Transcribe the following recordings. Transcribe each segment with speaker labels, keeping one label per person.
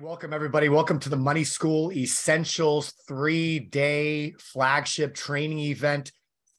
Speaker 1: welcome everybody. Welcome to the Money School Essentials three day flagship training event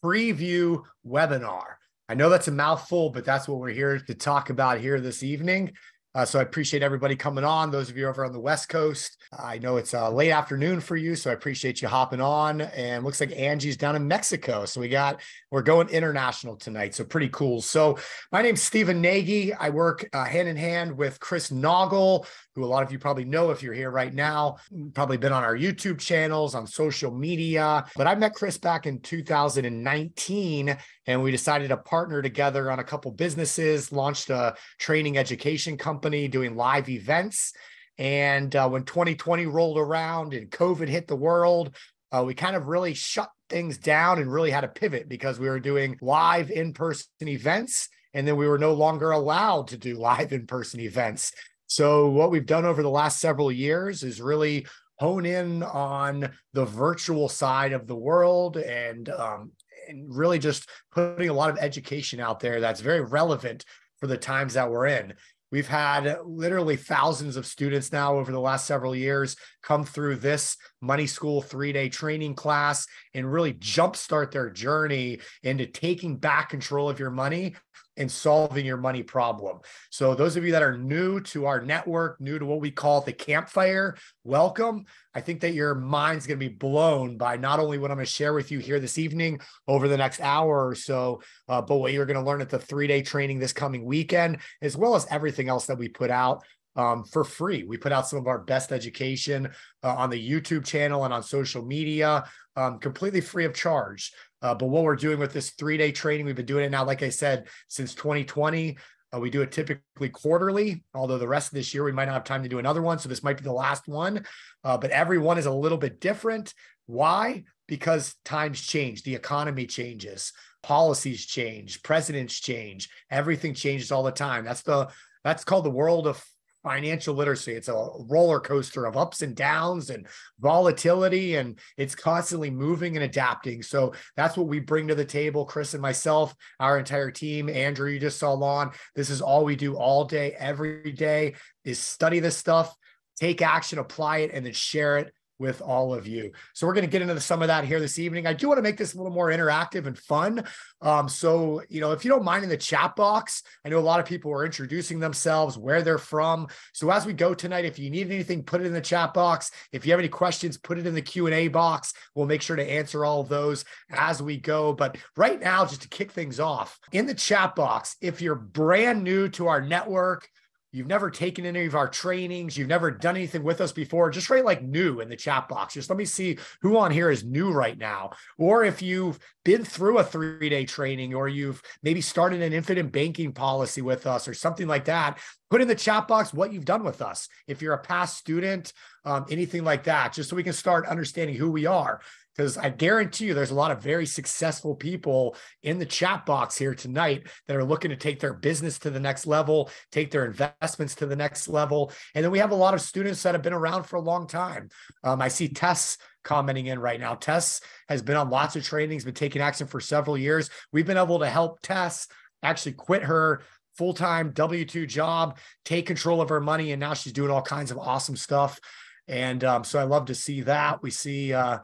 Speaker 1: preview webinar. I know that's a mouthful, but that's what we're here to talk about here this evening. Uh, so I appreciate everybody coming on. Those of you over on the West Coast, I know it's a uh, late afternoon for you, so I appreciate you hopping on. And looks like Angie's down in Mexico, so we got we're going international tonight, so pretty cool. So my name's Stephen Nagy. I work uh, hand in hand with Chris Naugle, who a lot of you probably know if you're here right now. Probably been on our YouTube channels, on social media. But I met Chris back in 2019 and we decided to partner together on a couple businesses, launched a training education company doing live events. And uh, when 2020 rolled around and COVID hit the world, uh, we kind of really shut things down and really had to pivot because we were doing live in person events. And then we were no longer allowed to do live in person events. So, what we've done over the last several years is really hone in on the virtual side of the world and um, and really just putting a lot of education out there that's very relevant for the times that we're in. We've had literally thousands of students now over the last several years come through this money school three day training class and really jumpstart their journey into taking back control of your money and solving your money problem. So, those of you that are new to our network, new to what we call the campfire, welcome. I think that your mind's going to be blown by not only what I'm going to share with you here this evening over the next hour or so, uh, but what you're going to learn at the three day training this coming weekend, as well as everything else that we put out um, for free. We put out some of our best education uh, on the YouTube channel and on social media, um, completely free of charge. Uh, but what we're doing with this three day training, we've been doing it now, like I said, since 2020. Uh, we do it typically quarterly, although the rest of this year we might not have time to do another one. So this might be the last one. Uh, but every one is a little bit different. Why? Because times change, the economy changes, policies change, presidents change, everything changes all the time. That's the that's called the world of financial literacy. It's a roller coaster of ups and downs and volatility, and it's constantly moving and adapting. So that's what we bring to the table, Chris and myself, our entire team. Andrew, you just saw Lon. This is all we do all day, every day is study this stuff, take action, apply it, and then share it with all of you. So we're going to get into some of that here this evening. I do want to make this a little more interactive and fun. Um, so, you know, if you don't mind in the chat box, I know a lot of people are introducing themselves, where they're from. So as we go tonight, if you need anything, put it in the chat box. If you have any questions, put it in the Q&A box. We'll make sure to answer all of those as we go. But right now, just to kick things off, in the chat box, if you're brand new to our network, you've never taken any of our trainings, you've never done anything with us before, just write like new in the chat box. Just let me see who on here is new right now. Or if you've been through a three day training or you've maybe started an infinite banking policy with us or something like that, put in the chat box what you've done with us. If you're a past student, um, anything like that, just so we can start understanding who we are because I guarantee you there's a lot of very successful people in the chat box here tonight that are looking to take their business to the next level, take their investments to the next level. And then we have a lot of students that have been around for a long time. Um, I see Tess commenting in right now. Tess has been on lots of trainings, been taking action for several years. We've been able to help Tess actually quit her full time W 2 job, take control of her money, and now she's doing all kinds of awesome stuff. And um, so I love to see that. We see uh,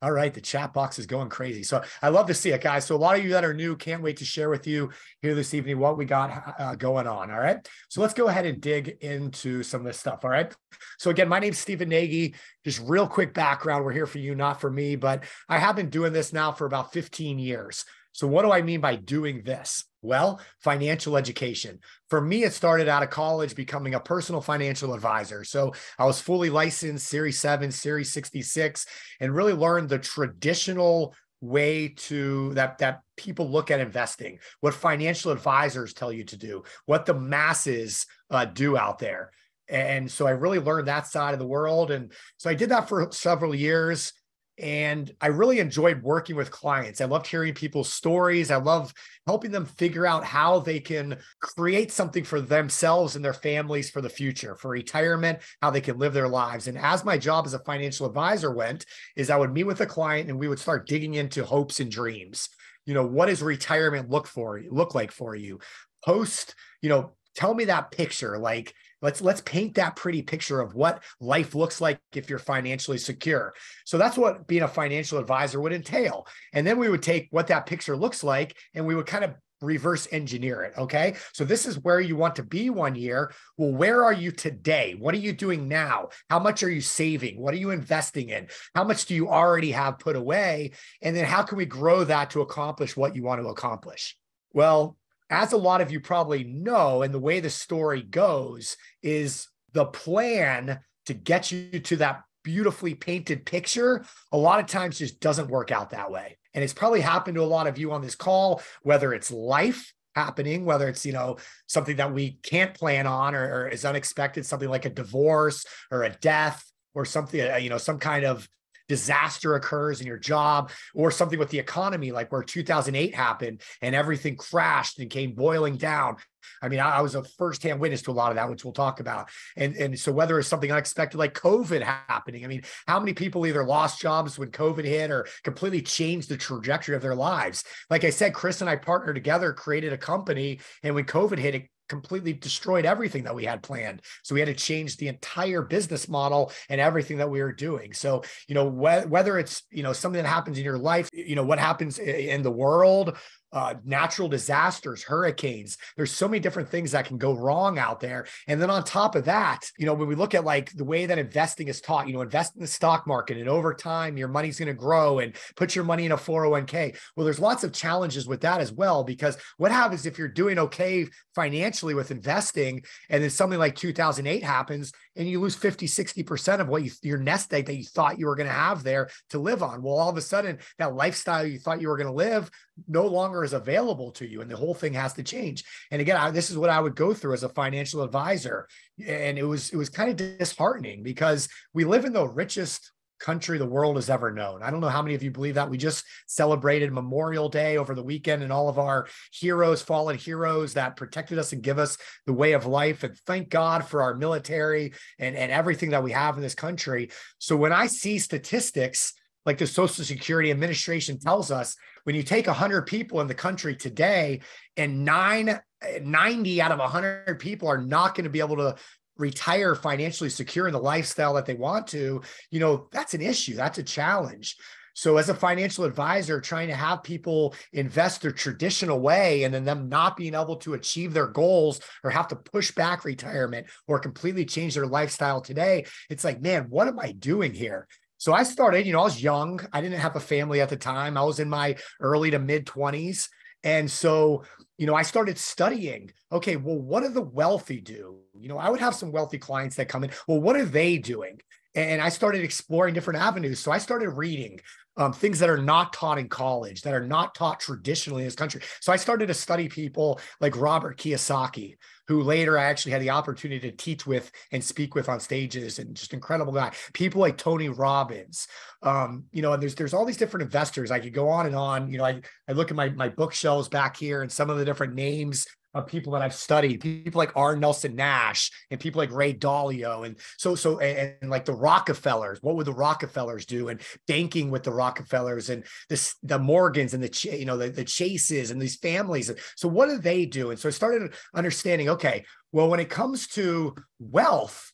Speaker 1: all right, the chat box is going crazy. So I love to see it, guys. So a lot of you that are new can't wait to share with you here this evening what we got uh, going on. All right. So let's go ahead and dig into some of this stuff. All right. So again, my name's Stephen Nagy. Just real quick background. We're here for you, not for me, but I have been doing this now for about 15 years. So, what do I mean by doing this? Well, financial education. For me, it started out of college becoming a personal financial advisor. So I was fully licensed, Series 7, Series 66, and really learned the traditional way to that that people look at investing what financial advisors tell you to do what the masses uh, do out there and so i really learned that side of the world and so i did that for several years and I really enjoyed working with clients. I loved hearing people's stories. I love helping them figure out how they can create something for themselves and their families for the future, for retirement, how they can live their lives. And as my job as a financial advisor went, is I would meet with a client and we would start digging into hopes and dreams. You know, what does retirement look for look like for you? Post, you know, tell me that picture. Like let's let's paint that pretty picture of what life looks like if you're financially secure so that's what being a financial advisor would entail and then we would take what that picture looks like and we would kind of reverse engineer it. Okay. So this is where you want to be one year. Well, where are you today? What are you doing now? How much are you saving? What are you investing in? How much do you already have put away? And then how can we grow that to accomplish what you want to accomplish? Well, as a lot of you probably know, and the way the story goes is the plan to get you to that beautifully painted picture a lot of times just doesn't work out that way. And it's probably happened to a lot of you on this call whether it's life happening whether it's you know something that we can't plan on or, or is unexpected something like a divorce or a death or something uh, you know some kind of disaster occurs in your job or something with the economy, like where 2008 happened and everything crashed and came boiling down. I mean, I, I was a firsthand witness to a lot of that, which we'll talk about. And, and so whether it's something unexpected like COVID happening, I mean, how many people either lost jobs when COVID hit or completely changed the trajectory of their lives? Like I said, Chris and I partnered together, created a company, and when COVID hit, it completely destroyed everything that we had planned. So we had to change the entire business model and everything that we were doing. So, you know, wh- whether it's, you know, something that happens in your life, you know, what happens in the world, uh, natural disasters, hurricanes. There's so many different things that can go wrong out there. And then on top of that, you know, when we look at like the way that investing is taught, you know, invest in the stock market and over time your money's going to grow and put your money in a 401k. Well, there's lots of challenges with that as well, because what happens if you're doing okay financially with investing and then something like 2008 happens and you lose 50, 60% of what you, your nest egg that you thought you were going to have there to live on. Well, all of a sudden, that lifestyle you thought you were going to live no longer is available to you, and the whole thing has to change. And again, I, this is what I would go through as a financial advisor, and it was it was kind of disheartening because we live in the richest country the world has ever known. I don't know how many of you believe that. We just celebrated Memorial Day over the weekend and all of our heroes, fallen heroes that protected us and give us the way of life. And thank God for our military and, and everything that we have in this country. So when I see statistics like the Social Security Administration tells us, when you take 100 people in the country today and nine 90 out of 100 people are not going to be able to retire financially secure in the lifestyle that they want to, you know, that's an issue. That's a challenge. So, as a financial advisor, trying to have people invest their traditional way and then them not being able to achieve their goals or have to push back retirement or completely change their lifestyle today, it's like, man, what am I doing here? So, I started, you know, I was young. I didn't have a family at the time. I was in my early to mid 20s. And so, you know, I started studying. Okay, well, what do the wealthy do? You know, I would have some wealthy clients that come in. Well, what are they doing? And I started exploring different avenues. So I started reading um, things that are not taught in college, that are not taught traditionally in this country. So I started to study people like Robert Kiyosaki, who later I actually had the opportunity to teach with and speak with on stages, and just incredible guy. People like Tony Robbins, um, you know, and there's there's all these different investors. I could go on and on. You know, I I look at my my bookshelves back here and some of the different names of people that I've studied, people like R. Nelson Nash and people like Ray Dalio. And so, so, and, and, like the Rockefellers, what would the Rockefellers do? And banking with the Rockefellers and this, the Morgans and the, you know, the, the Chases and these families. So what do they do? And so I started understanding, okay, well, when it comes to wealth,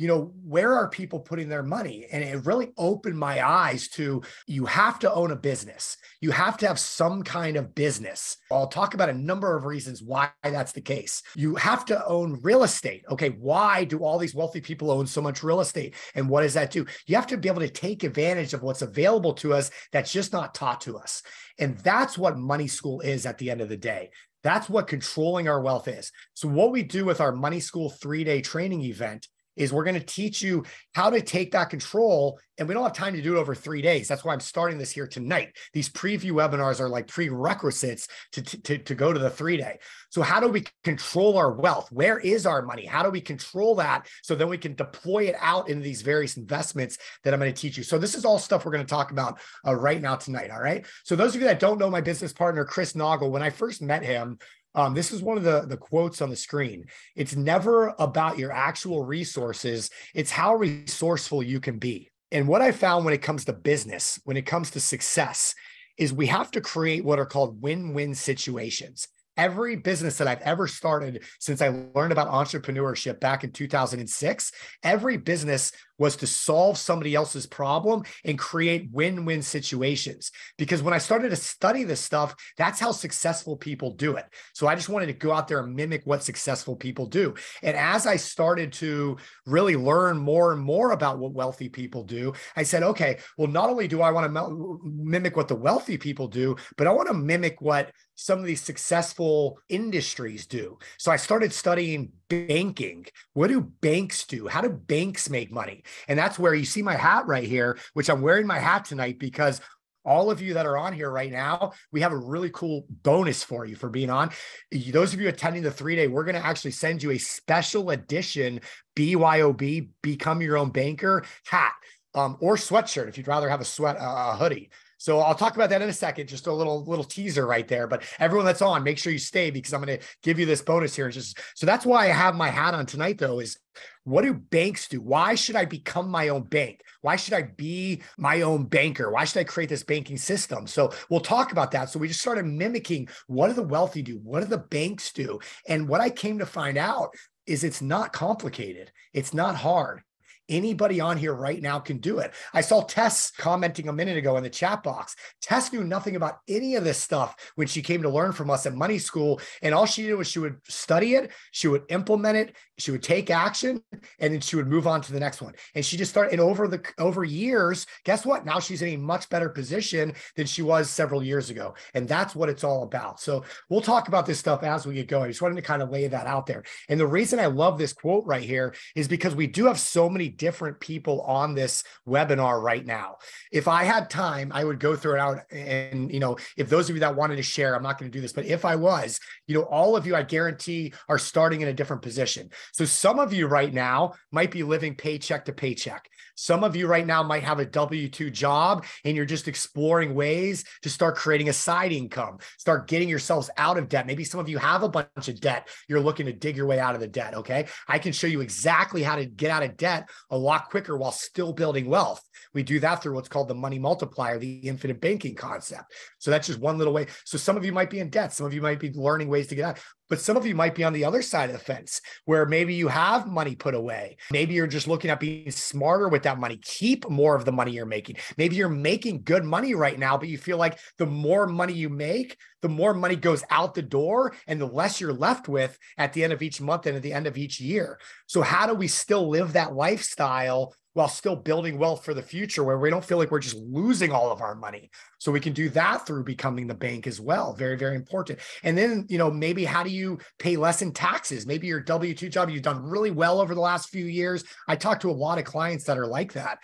Speaker 1: you know, where are people putting their money? And it really opened my eyes to you have to own a business. You have to have some kind of business. I'll talk about a number of reasons why that's the case. You have to own real estate. Okay, why do all these wealthy people own so much real estate? And what does that do? You have to be able to take advantage of what's available to us that's just not taught to us. And that's what money school is at the end of the day. That's what controlling our wealth is. So, what we do with our money school three day training event is we're going to teach you how to take that control and we don't have time to do it over three days. That's why i'm starting this here tonight. These preview webinars are like prerequisites to, to, to go to the three day. So how do we control our wealth? Where is our money? How do we control that so then we can deploy it out into these various investments that i'm going to teach you? So this is all stuff we're going to talk about uh, right now tonight all right? So those of you that don't know my business partner chris naugle when i first met him um, this is one of the, the quotes on the screen. It's never about your actual resources, it's how resourceful you can be. And what I found when it comes to business, when it comes to success, is we have to create what are called win win situations. every business that I've ever started since I learned about entrepreneurship back in 2006, every business was to solve somebody else's problem and create win-win situations. Because when I started to study this stuff, that's how successful people do it. So I just wanted to go out there and mimic what successful people do. And as I started to really learn more and more about what wealthy people do, I said, okay, well, not only do I want to mimic what the wealthy people do, but I want to mimic what some of these successful industries do. So I started studying banking. What do banks do? How do banks make money? And that's where you see my hat right here, which I'm wearing my hat tonight because all of you that are on here right now, we have a really cool bonus for you for being on. Those of you attending the three day, we're going to actually send you a special edition BYOB, Become Your Own Banker hat um, or sweatshirt if you'd rather have a sweat, uh, a hoodie. So I'll talk about that in a second. Just a little little teaser right there. But everyone that's on, make sure you stay because I'm going to give you this bonus here. Just so that's why I have my hat on tonight. Though is what do banks do? Why should I become my own bank? Why should I be my own banker? Why should I create this banking system? So we'll talk about that. So we just started mimicking what do the wealthy do? What do the banks do? And what I came to find out is it's not complicated. It's not hard. Anybody on here right now can do it. I saw Tess commenting a minute ago in the chat box. Tess knew nothing about any of this stuff when she came to learn from us at Money School. And all she did was she would study it, she would implement it, she would take action, and then she would move on to the next one. And she just started, and over the over years, guess what? Now she's in a much better position than she was several years ago. And that's what it's all about. So we'll talk about this stuff as we get going. I just wanted to kind of lay that out there. And the reason I love this quote right here is because we do have so many different people on this webinar right now. If I had time, I would go through it out. And, you know, if those of you that wanted to share, I'm not going to do this, but if I was, you know, all of you, I guarantee, are starting in a different position. So some of you right now might be living paycheck to paycheck. Some of you right now might have a W 2 job and you're just exploring ways to start creating a side income, start getting yourselves out of debt. Maybe some of you have a bunch of debt. You're looking to dig your way out of the debt. Okay. I can show you exactly how to get out of debt a lot quicker while still building wealth. We do that through what's called the money multiplier, the infinite banking concept. So that's just one little way. So some of you might be in debt. Some of you might be learning ways to get out. But some of you might be on the other side of the fence where maybe you have money put away. Maybe you're just looking at being smarter with that money. Keep more of the money you're making. Maybe you're making good money right now, but you feel like the more money you make, the more money goes out the door and the less you're left with at the end of each month and at the end of each year. So, how do we still live that lifestyle while still building wealth for the future where we don't feel like we're just losing all of our money. So we can do that through becoming the bank as well. Very, very important. And then, you know, maybe how do you pay less in taxes? Maybe your W 2 job, you've done really well over the last few years. I talk to a lot of clients that are like that.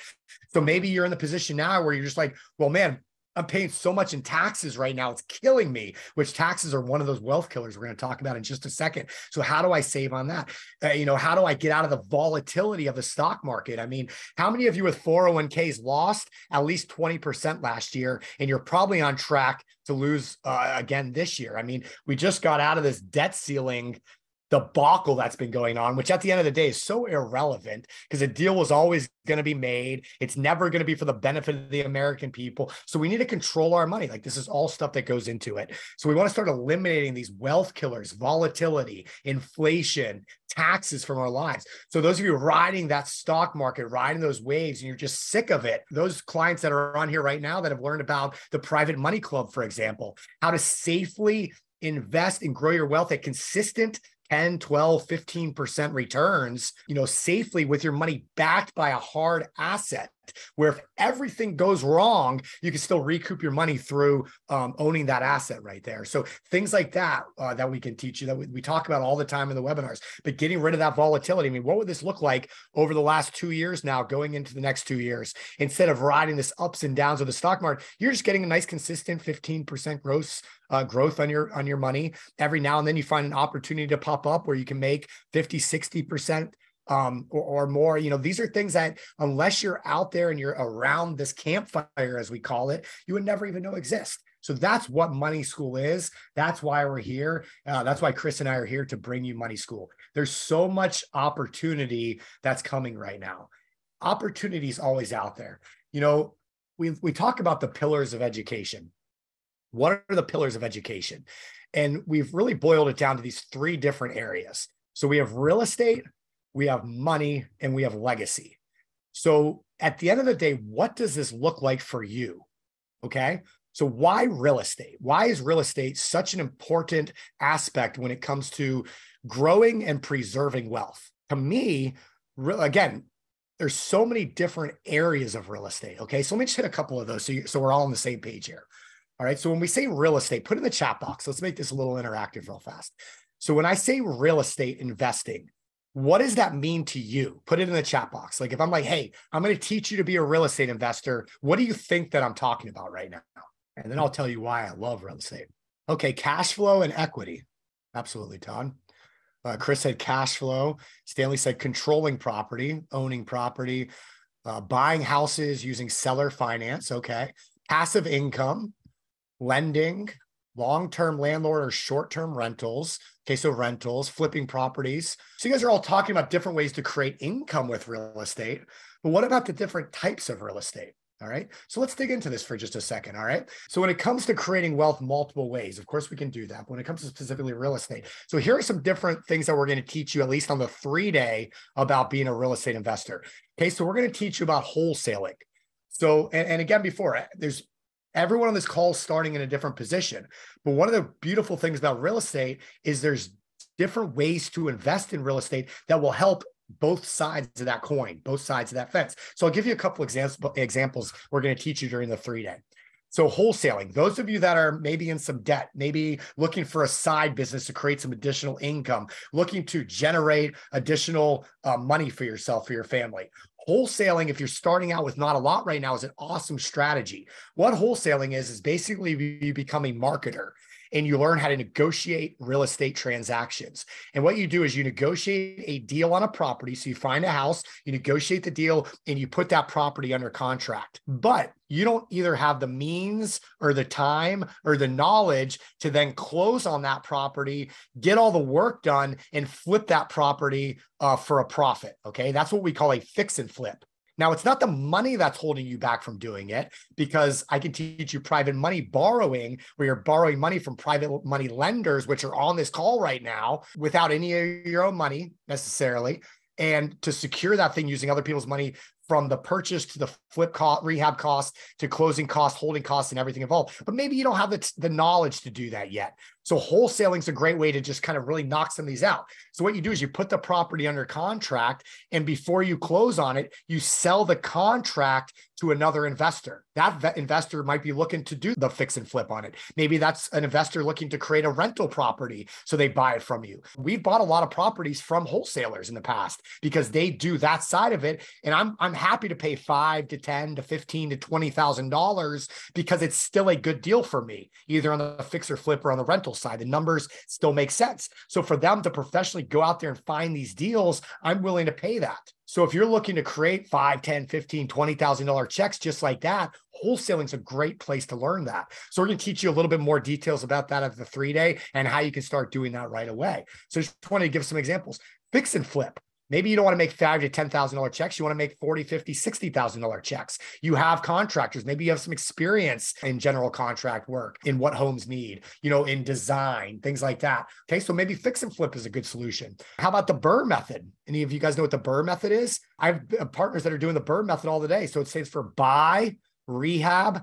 Speaker 1: So maybe you're in the position now where you're just like, well, man, I'm paying so much in taxes right now. It's killing me, which taxes are one of those wealth killers we're going to talk about in just a second. So, how do I save on that? Uh, you know, how do I get out of the volatility of the stock market? I mean, how many of you with 401ks lost at least 20% last year, and you're probably on track to lose uh, again this year? I mean, we just got out of this debt ceiling debacle that's been going on, which at the end of the day is so irrelevant because a deal was always going to be made. It's never going to be for the benefit of the American people. So we need to control our money. Like this is all stuff that goes into it. So we want to start eliminating these wealth killers, volatility, inflation, taxes from our lives. So those of you riding that stock market, riding those waves, and you're just sick of it, those clients that are on here right now that have learned about the private money club, for example, how to safely invest and grow your wealth at consistent 10, 12, 15% returns, you know, safely with your money backed by a hard asset where if everything goes wrong, you can still recoup your money through um, owning that asset right there. So things like that uh, that we can teach you that we, we, talk about all the time in the webinars. But getting rid of that volatility. I mean, what would this look like over the last two years now, going into the next two years? Instead of riding this ups and downs of the stock market, you're just getting a nice consistent 15% gross uh, growth on your on your money every now and then you find an opportunity to pop up where you can make 50 60% um, or, or, more. You know, these are things that unless you're out there and you're around this campfire, as we call it, you would never even know exist. So that's what Money School is. That's why we're here. Uh, that's why Chris and I are here to bring you Money School. There's so much opportunity that's coming right now. Opportunity is always out there. You know, we we talk about the pillars of education. What are the pillars of education? And we've really boiled it down to these three different areas. So we have real estate, we have money, and we have legacy. So at the end of the day, what does this look like for you? Okay. So, why real estate? Why is real estate such an important aspect when it comes to growing and preserving wealth? To me, again, there's so many different areas of real estate. Okay. So, let me just hit a couple of those so, you, so we're all on the same page here. All right. So, when we say real estate, put in the chat box. Let's make this a little interactive real fast. So, when I say real estate investing, what does that mean to you? Put it in the chat box. Like if I'm like, hey, I'm going to teach you to be a real estate investor, what do you think that I'm talking about right now? And then I'll tell you why I love real estate. Okay, cash flow and equity. Absolutely, Todd. Uh, Chris said cash flow. Stanley said controlling property, owning property, uh, buying houses using seller finance. Okay. Passive income, lending, long term landlord or short term rentals. Okay. So rentals, flipping properties. So you guys are all talking about different ways to create income with real estate. But what about the different types of real estate? All right. So let's dig into this for just a second. All right. So when it comes to creating wealth multiple ways, of course we can do that. But when it comes to specifically real estate, so here are some different things that we're going to teach you, at least on the three day about being a real estate investor. Okay. So we're going to teach you about wholesaling. So, and, and again, before eh, there's everyone on this call is starting in a different position. But one of the beautiful things about real estate is there's different ways to invest in real estate that will help both sides of that coin, both sides of that fence. So I'll give you a couple examples examples we're going to teach you during the three day. So wholesaling, those of you that are maybe in some debt, maybe looking for a side business to create some additional income, looking to generate additional uh, money for yourself, for your family. Wholesaling, if you're starting out with not a lot right now, is an awesome strategy. What wholesaling is, is basically you become a marketer and you learn how to negotiate real estate transactions. And what you do is you negotiate a deal on a property. So you find a house, you negotiate the deal, and you put that property under contract. But you don't either have the means or the time or the knowledge to then close on that property, get all the work done, and flip that property uh, for a profit. Okay. That's what we call a fix and flip. Now, it's not the money that's holding you back from doing it because I can teach you private money borrowing, where you're borrowing money from private money lenders, which are on this call right now without any of your own money necessarily. And to secure that thing using other people's money from the purchase to the flip cost, rehab cost to closing costs, holding costs, and everything involved. But maybe you don't have the, the knowledge to do that yet. So wholesaling is a great way to just kind of really knock some of these out. So what you do is you put the property under contract, and before you close on it, you sell the contract to another investor. That investor might be looking to do the fix and flip on it. Maybe that's an investor looking to create a rental property, so they buy it from you. We've bought a lot of properties from wholesalers in the past because they do that side of it, and I'm I'm happy to pay five to ten to fifteen to twenty thousand dollars because it's still a good deal for me, either on the fix or flip or on the rental side. The numbers still make sense. So for them to professionally go out there and find these deals, I'm willing to pay that. So if you're looking to create five, 10, 15, $20,000 checks just like that, wholesaling is a great place to learn that. So we're going to teach you a little bit more details about that at the three day and how you can start doing that right away. So just wanted to give some examples. Fix and flip. Maybe you don't want to make five to ten thousand dollar checks. You want to make 40, 50, 60 thousand dollar checks. You have contractors. Maybe you have some experience in general contract work, in what homes need, you know, in design, things like that. Okay. So maybe fix and flip is a good solution. How about the BRRRR method? Any of you guys know what the BRRRR method is? I have uh, partners that are doing the BRRRR method all the day. So it stands for buy, rehab,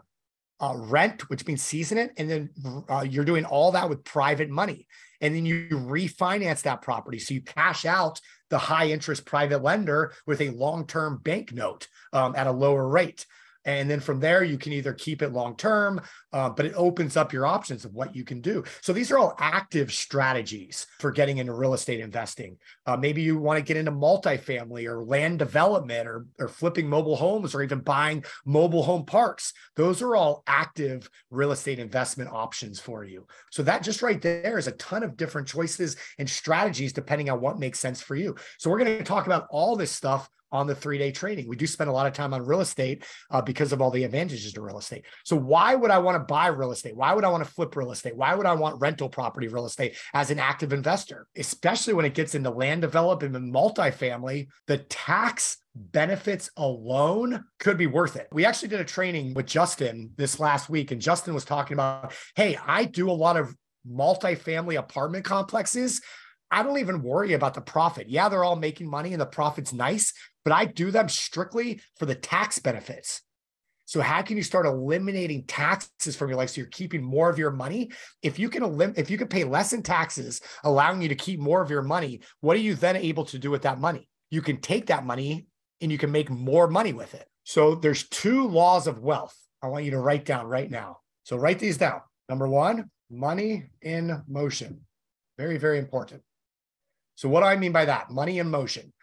Speaker 1: uh, rent, which means season it, and then uh, you're doing all that with private money, and then you refinance that property. So you cash out the high interest private lender with a long term bank note um, at a lower rate. And then from there, you can either keep it long term, uh, but it opens up your options of what you can do. So these are all active strategies for getting into real estate investing. Uh, maybe you want to get into multifamily or land development or, or flipping mobile homes or even buying mobile home parks. Those are all active real estate investment options for you. So that just right there is a ton of different choices and strategies depending on what makes sense for you. So we're going to talk about all this stuff on the three day training. We do spend a lot of time on real estate uh, because of all the advantages to real estate. So, why would I want to buy real estate? Why would I want to flip real estate? Why would I want rental property real estate as an active investor? Especially when it gets into land development and multifamily, the tax benefits alone could be worth it. We actually did a training with Justin this last week, and Justin was talking about, hey, I do a lot of multifamily apartment complexes. I don't even worry about the profit. Yeah, they're all making money and the profit's nice, but I do them strictly for the tax benefits. So how can you start eliminating taxes from your life so you're keeping more of your money? If you can elim- if you can pay less in taxes, allowing you to keep more of your money, what are you then able to do with that money? You can take that money and you can make more money with it. So there's two laws of wealth. I want you to write down right now. So write these down. Number 1, money in motion. Very very important. So what do I mean by that? Money in motion.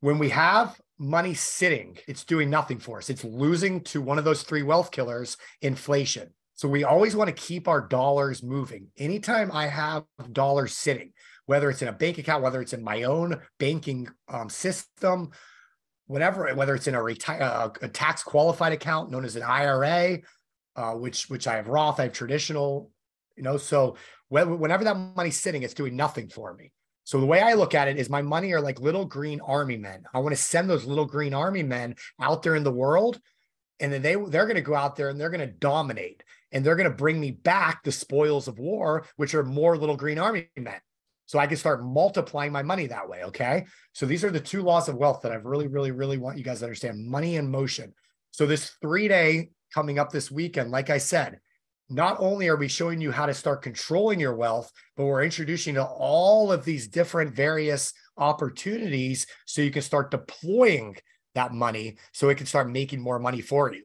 Speaker 1: When we have money sitting, it's doing nothing for us. It's losing to one of those three wealth killers, inflation. So we always want to keep our dollars moving. Anytime I have dollars sitting, whether it's in a bank account, whether it's in my own banking um, system, whatever, whether it's in a, retire, uh, a tax qualified account known as an IRA, uh, which which I have Roth, I have traditional, you know. So whenever that money's sitting, it's doing nothing for me. So the way I look at it is my money are like little green army men. I want to send those little green army men out there in the world and then they they're going to go out there and they're going to dominate and they're going to bring me back the spoils of war which are more little green army men. So I can start multiplying my money that way, okay? So these are the two laws of wealth that I really really really want you guys to understand, money in motion. So this 3-day coming up this weekend, like I said, not only are we showing you how to start controlling your wealth, but we're introducing you to all of these different various opportunities so you can start deploying that money so it can start making more money for you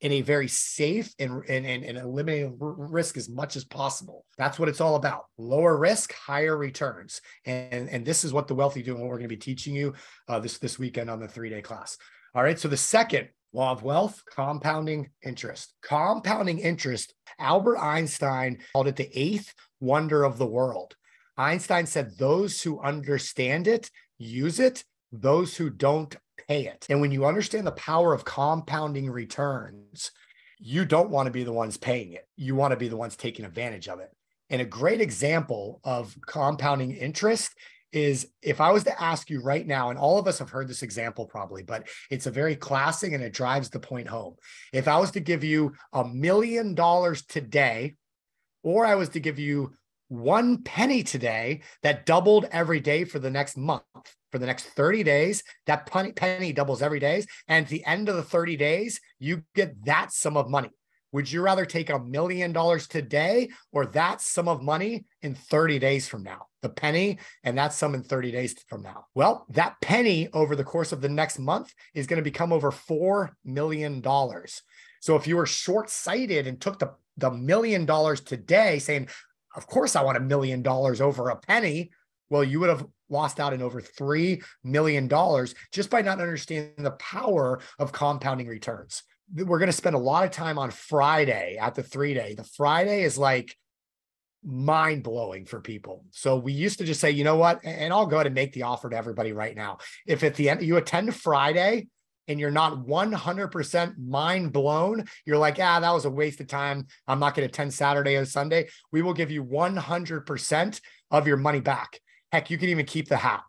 Speaker 1: in a very safe and, and, and, eliminating risk as much as possible. That's what it's all about. Lower risk, higher returns. And, and this is what the wealthy do and what we're going to be teaching you uh, this, this weekend on the three-day class. All right. So the second Law of wealth, compounding interest. Compounding interest, Albert Einstein called it the eighth wonder of the world. Einstein said, Those who understand it use it, those who don't pay it. And when you understand the power of compounding returns, you don't want to be the ones paying it. You want to be the ones taking advantage of it. And a great example of compounding interest is if I was to ask you right now, and all of us have heard this example probably, but it's a very classic and it drives the point home. If I was to give you a million dollars today, or I was to give you one penny today that doubled every day for the next month, for the next 30 days, that penny doubles every day. And at the end of the 30 days, you get that sum of money. Would you rather take a million dollars today or that sum of money in 30 days from now? The penny and that's some in 30 days from now. Well, that penny over the course of the next month is going to become over $4 million. So if you were short sighted and took the, the million dollars today, saying, of course, I want a million dollars over a penny, well, you would have lost out in over $3 million just by not understanding the power of compounding returns we're going to spend a lot of time on Friday at the three day. The Friday is like mind blowing for people. So we used to just say, you know what? And I'll go ahead and make the offer to everybody right now. If at the end you attend Friday and you're not 100% mind blown, you're like, ah, that was a waste of time. I'm not going to attend Saturday or Sunday. We will give you 100% of your money back. Heck, you can even keep the hat.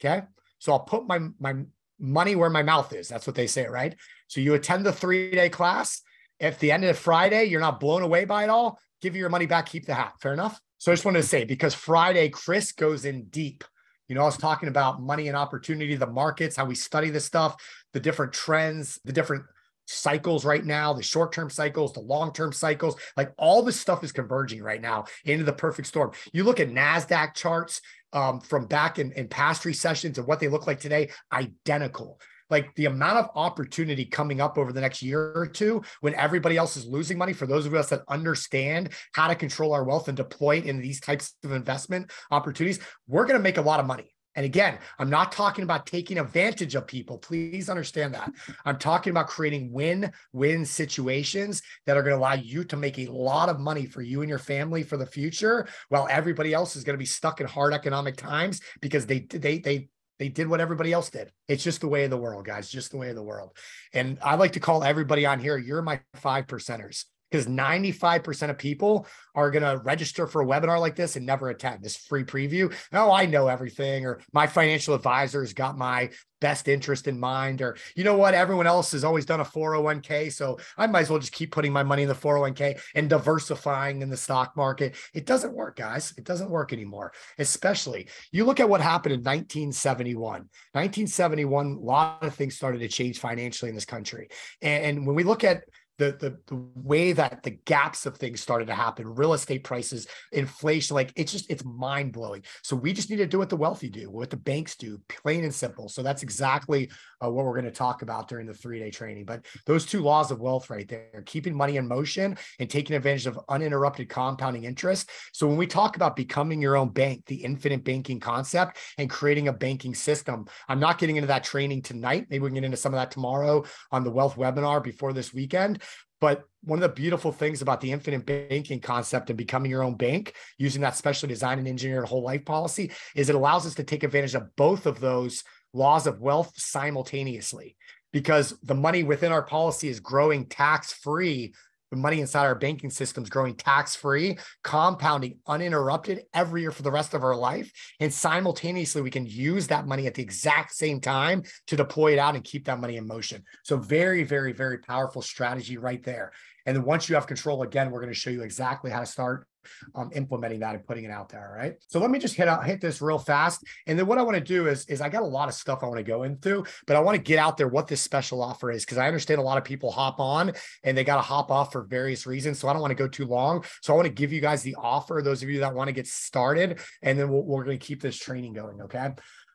Speaker 1: Okay. So I'll put my, my money where my mouth is. That's what they say, right? So you attend the three day class. If the end of Friday, you're not blown away by it all, give you your money back, keep the hat. Fair enough. So I just wanted to say because Friday, Chris goes in deep. You know, I was talking about money and opportunity, the markets, how we study this stuff, the different trends, the different cycles right now, the short term cycles, the long term cycles, like all this stuff is converging right now into the perfect storm. You look at NASDAQ charts um, from back in, in past recessions and what they look like today, identical like the amount of opportunity coming up over the next year or two when everybody else is losing money for those of us that understand how to control our wealth and deploy it in these types of investment opportunities we're going to make a lot of money and again, I'm not talking about taking advantage of people. Please understand that. I'm talking about creating win win situations that are going to allow you to make a lot of money for you and your family for the future, while everybody else is going to be stuck in hard economic times because they, they, they, They did what everybody else did. It's just the way of the world, guys, just the way of the world. And I like to call everybody on here, you're my five percenters because 95% of people are going to register for a webinar like this and never attend this free preview. Oh, I know everything, or my financial advisor's got my best interest in mind, or you know what, everyone else has always done a 401k. So I might as well just keep putting my money in the 401k and diversifying in the stock market. It doesn't work, guys. It doesn't work anymore. Especially you look at what happened in 1971. 1971, a lot of things started to change financially in this country. And, and when we look at the, the the way that the gaps of things started to happen, real estate prices, inflation, like it's just it's mind blowing. So we just need to do what the wealthy do, what the banks do, plain and simple. So that's exactly uh, what we're going to talk about during the three day training. But those two laws of wealth right there, keeping money in motion and taking advantage of uninterrupted compounding interest. So when we talk about becoming your own bank, the infinite banking concept and creating a banking system, I'm not getting into that training tonight. Maybe we can get into some of that tomorrow on the wealth webinar before this weekend. But one of the beautiful things about the infinite banking concept and becoming your own bank using that specially designed and engineered whole life policy is it allows us to take advantage of both of those laws of wealth simultaneously. Because the money within our policy is growing tax free the money inside our banking system is growing tax free, compounding uninterrupted every year for the rest of our life. And simultaneously, we can use that money at the exact same time to deploy it out and keep that money in motion. So, very, very, very powerful strategy right there. And then once you have control, again, we're going to show you exactly how to start um, implementing that and putting it out there. Right. So let me just hit out, hit this real fast. And then what I want to do is, is I got a lot of stuff I want to go into, but I want to get out there what this special offer is because I understand a lot of people hop on and they got to hop off for various reasons. So I don't want to go too long. So I want to give you guys the offer, those of you that want to get started, and then we we're going to keep this training going. Okay.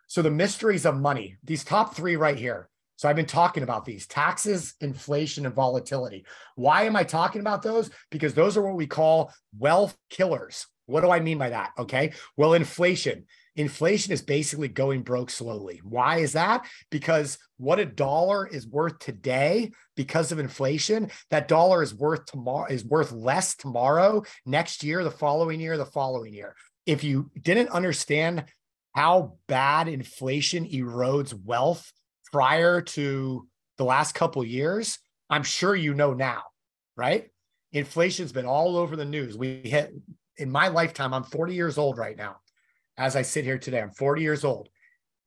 Speaker 1: So the mysteries of money, these top three right here. So I've been talking about these taxes, inflation, and volatility. Why am I talking about those? Because those are what we call wealth killers. What do I mean by that? Okay. Well, inflation. Inflation is basically going broke slowly. Why is that? Because what a dollar is worth today because of inflation, that dollar is worth tomorrow is worth less tomorrow, next year, the following year, the following year. If you didn't understand how bad inflation erodes wealth prior to the last couple years, I'm sure you know now, right? Inflation's been all over the news. We hit in my lifetime, I'm 40 years old right now. As I sit here today, I'm 40 years old.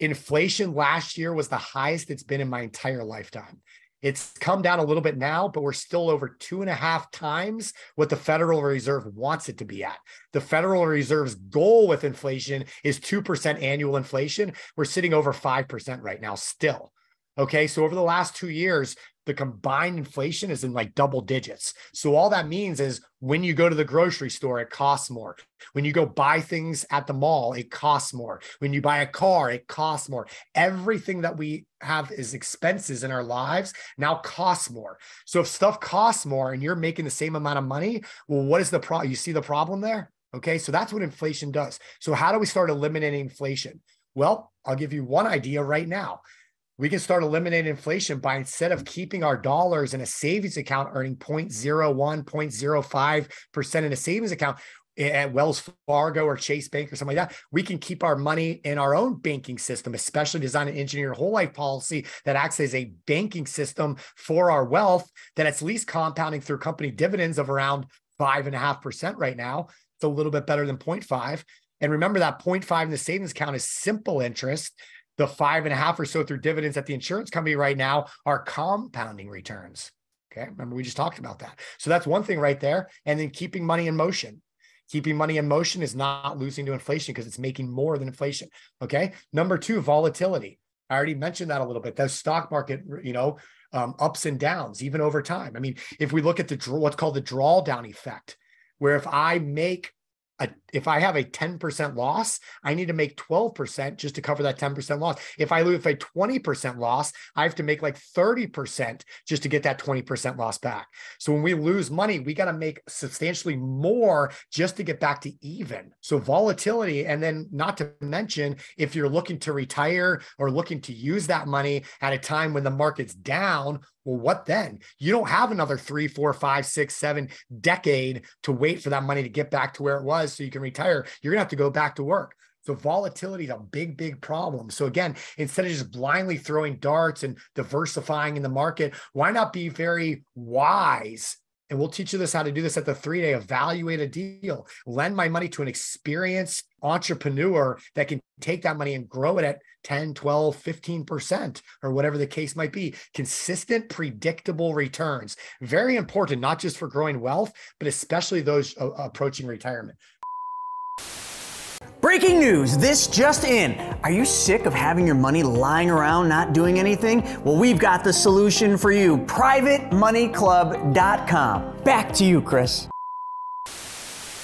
Speaker 1: Inflation last year was the highest it's been in my entire lifetime. It's come down a little bit now, but we're still over two and a half times what the Federal Reserve wants it to be at. The Federal Reserve's goal with inflation is 2% annual inflation. We're sitting over 5% right now, still. Okay. So over the last two years, the combined inflation is in like double digits. So all that means is when you go to the grocery store, it costs more. When you go buy things at the mall, it costs more. When you buy a car, it costs more. Everything that we have as expenses in our lives now costs more. So if stuff costs more and you're making the same amount of money, well, what is the problem? You see the problem there? Okay. So that's what inflation does. So how do we start eliminating inflation? Well, I'll give you one idea right now we can start eliminating inflation by instead of keeping our dollars in a savings account earning 0.01 0.05% in a savings account eh, at Wells Fargo or Chase Bank or something like that, we can keep our money in our own banking system, especially design and engineer whole life policy that acts as a banking system for our wealth that it's least compounding through company dividends of around five and a half percent right now. It's a little bit better than 0.5. And remember that 0.5 in the savings account is simple interest the five and a half or so through dividends at the insurance company right now are compounding returns. Okay. Remember, we just talked about that. So that's one thing right there. And then keeping money in motion. Keeping money in motion is not losing to inflation because it's making more than inflation. Okay. Number two, volatility. I already mentioned that a little bit. The stock market, you know, um, ups and downs, even over time. I mean, if we look at the draw, what's called the drawdown effect, where if I make a, if I have a 10% loss, I need to make 12% just to cover that 10% loss. If I lose a 20% loss, I have to make like 30% just to get that 20% loss back. So when we lose money, we got to make substantially more just to get back to even. So volatility, and then not to mention, if you're looking to retire or looking to use that money at a time when the market's down, well, what then? You don't have another three, four, five, six, seven decade to wait for that money to get back to where it was so you can retire. You're going to have to go back to work. So volatility is a big, big problem. So again, instead of just blindly throwing darts and diversifying in the market, why not be very wise? And we'll teach you this how to do this at the three day evaluate a deal, lend my money to an experienced entrepreneur that can take that money and grow it at 10, 12, 15%, or whatever the case might be. Consistent, predictable returns. Very important, not just for growing wealth, but especially those approaching retirement.
Speaker 2: Breaking news, this just in. Are you sick of having your money lying around not doing anything? Well, we've got the solution for you privatemoneyclub.com. Back to you, Chris.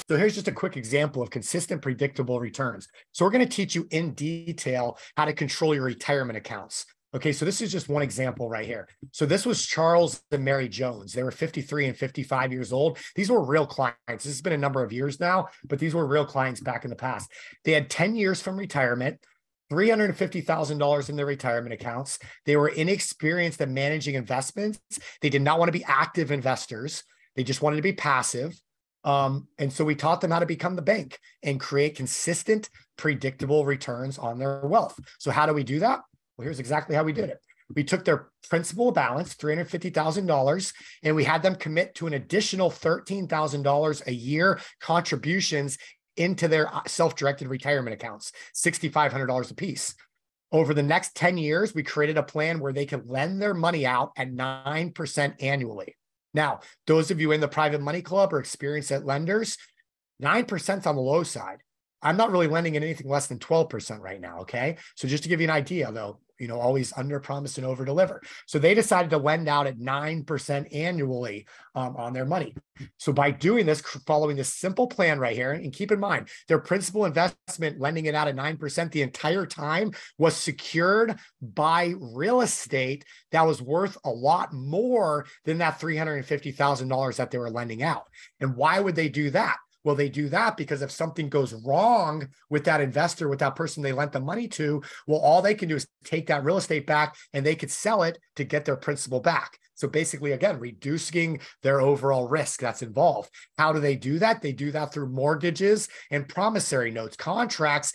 Speaker 1: So here's just a quick example of consistent, predictable returns. So we're going to teach you in detail how to control your retirement accounts. Okay, so this is just one example right here. So this was Charles and Mary Jones. They were 53 and 55 years old. These were real clients. This has been a number of years now, but these were real clients back in the past. They had 10 years from retirement. $350,000 in their retirement accounts. They were inexperienced at managing investments. They did not want to be active investors. They just wanted to be passive. Um, and so we taught them how to become the bank and create consistent, predictable returns on their wealth. So, how do we do that? Well, here's exactly how we did it. We took their principal balance, $350,000, and we had them commit to an additional $13,000 a year contributions into their uh, self directed retirement accounts, $6,500 a piece. Over the next 10 years, we created a plan where they could lend their money out at 9% annually. Now, those of you in the private money club or experienced at lenders, 9% is on the low side. I'm not really lending at anything less than 12% right now. Okay. So just to give you an idea, though, you know, always under promise and over deliver. So they decided to lend out at 9% annually um, on their money. So by doing this, following this simple plan right here, and keep in mind, their principal investment lending it out at 9% the entire time was secured by real estate that was worth a lot more than that $350,000 that they were lending out. And why would they do that? Well, they do that because if something goes wrong with that investor, with that person they lent the money to, well, all they can do is take that real estate back and they could sell it to get their principal back. So basically, again, reducing their overall risk that's involved. How do they do that? They do that through mortgages and promissory notes, contracts,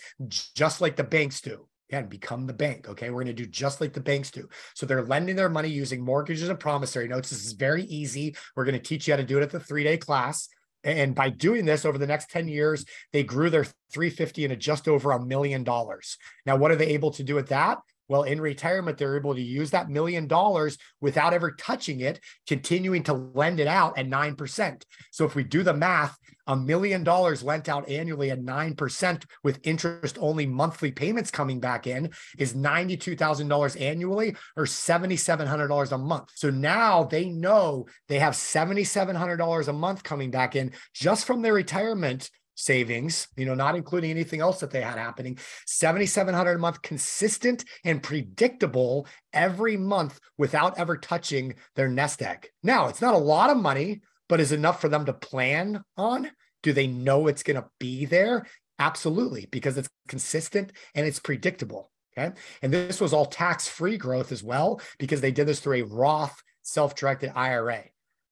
Speaker 1: just like the banks do. Again, become the bank. Okay. We're going to do just like the banks do. So they're lending their money using mortgages and promissory notes. This is very easy. We're going to teach you how to do it at the three day class. And by doing this over the next 10 years, they grew their 350 into just over a million dollars. Now, what are they able to do with that? Well, in retirement, they're able to use that million dollars without ever touching it, continuing to lend it out at 9%. So if we do the math, a million dollars lent out annually at 9% with interest only monthly payments coming back in is $92,000 annually or $7,700 a month. So now they know they have $7,700 a month coming back in just from their retirement savings, you know, not including anything else that they had happening, 7700 a month consistent and predictable every month without ever touching their nest egg. Now, it's not a lot of money, but is enough for them to plan on? Do they know it's going to be there? Absolutely, because it's consistent and it's predictable. Okay. And this was all tax free growth as well, because they did this through a Roth self directed IRA.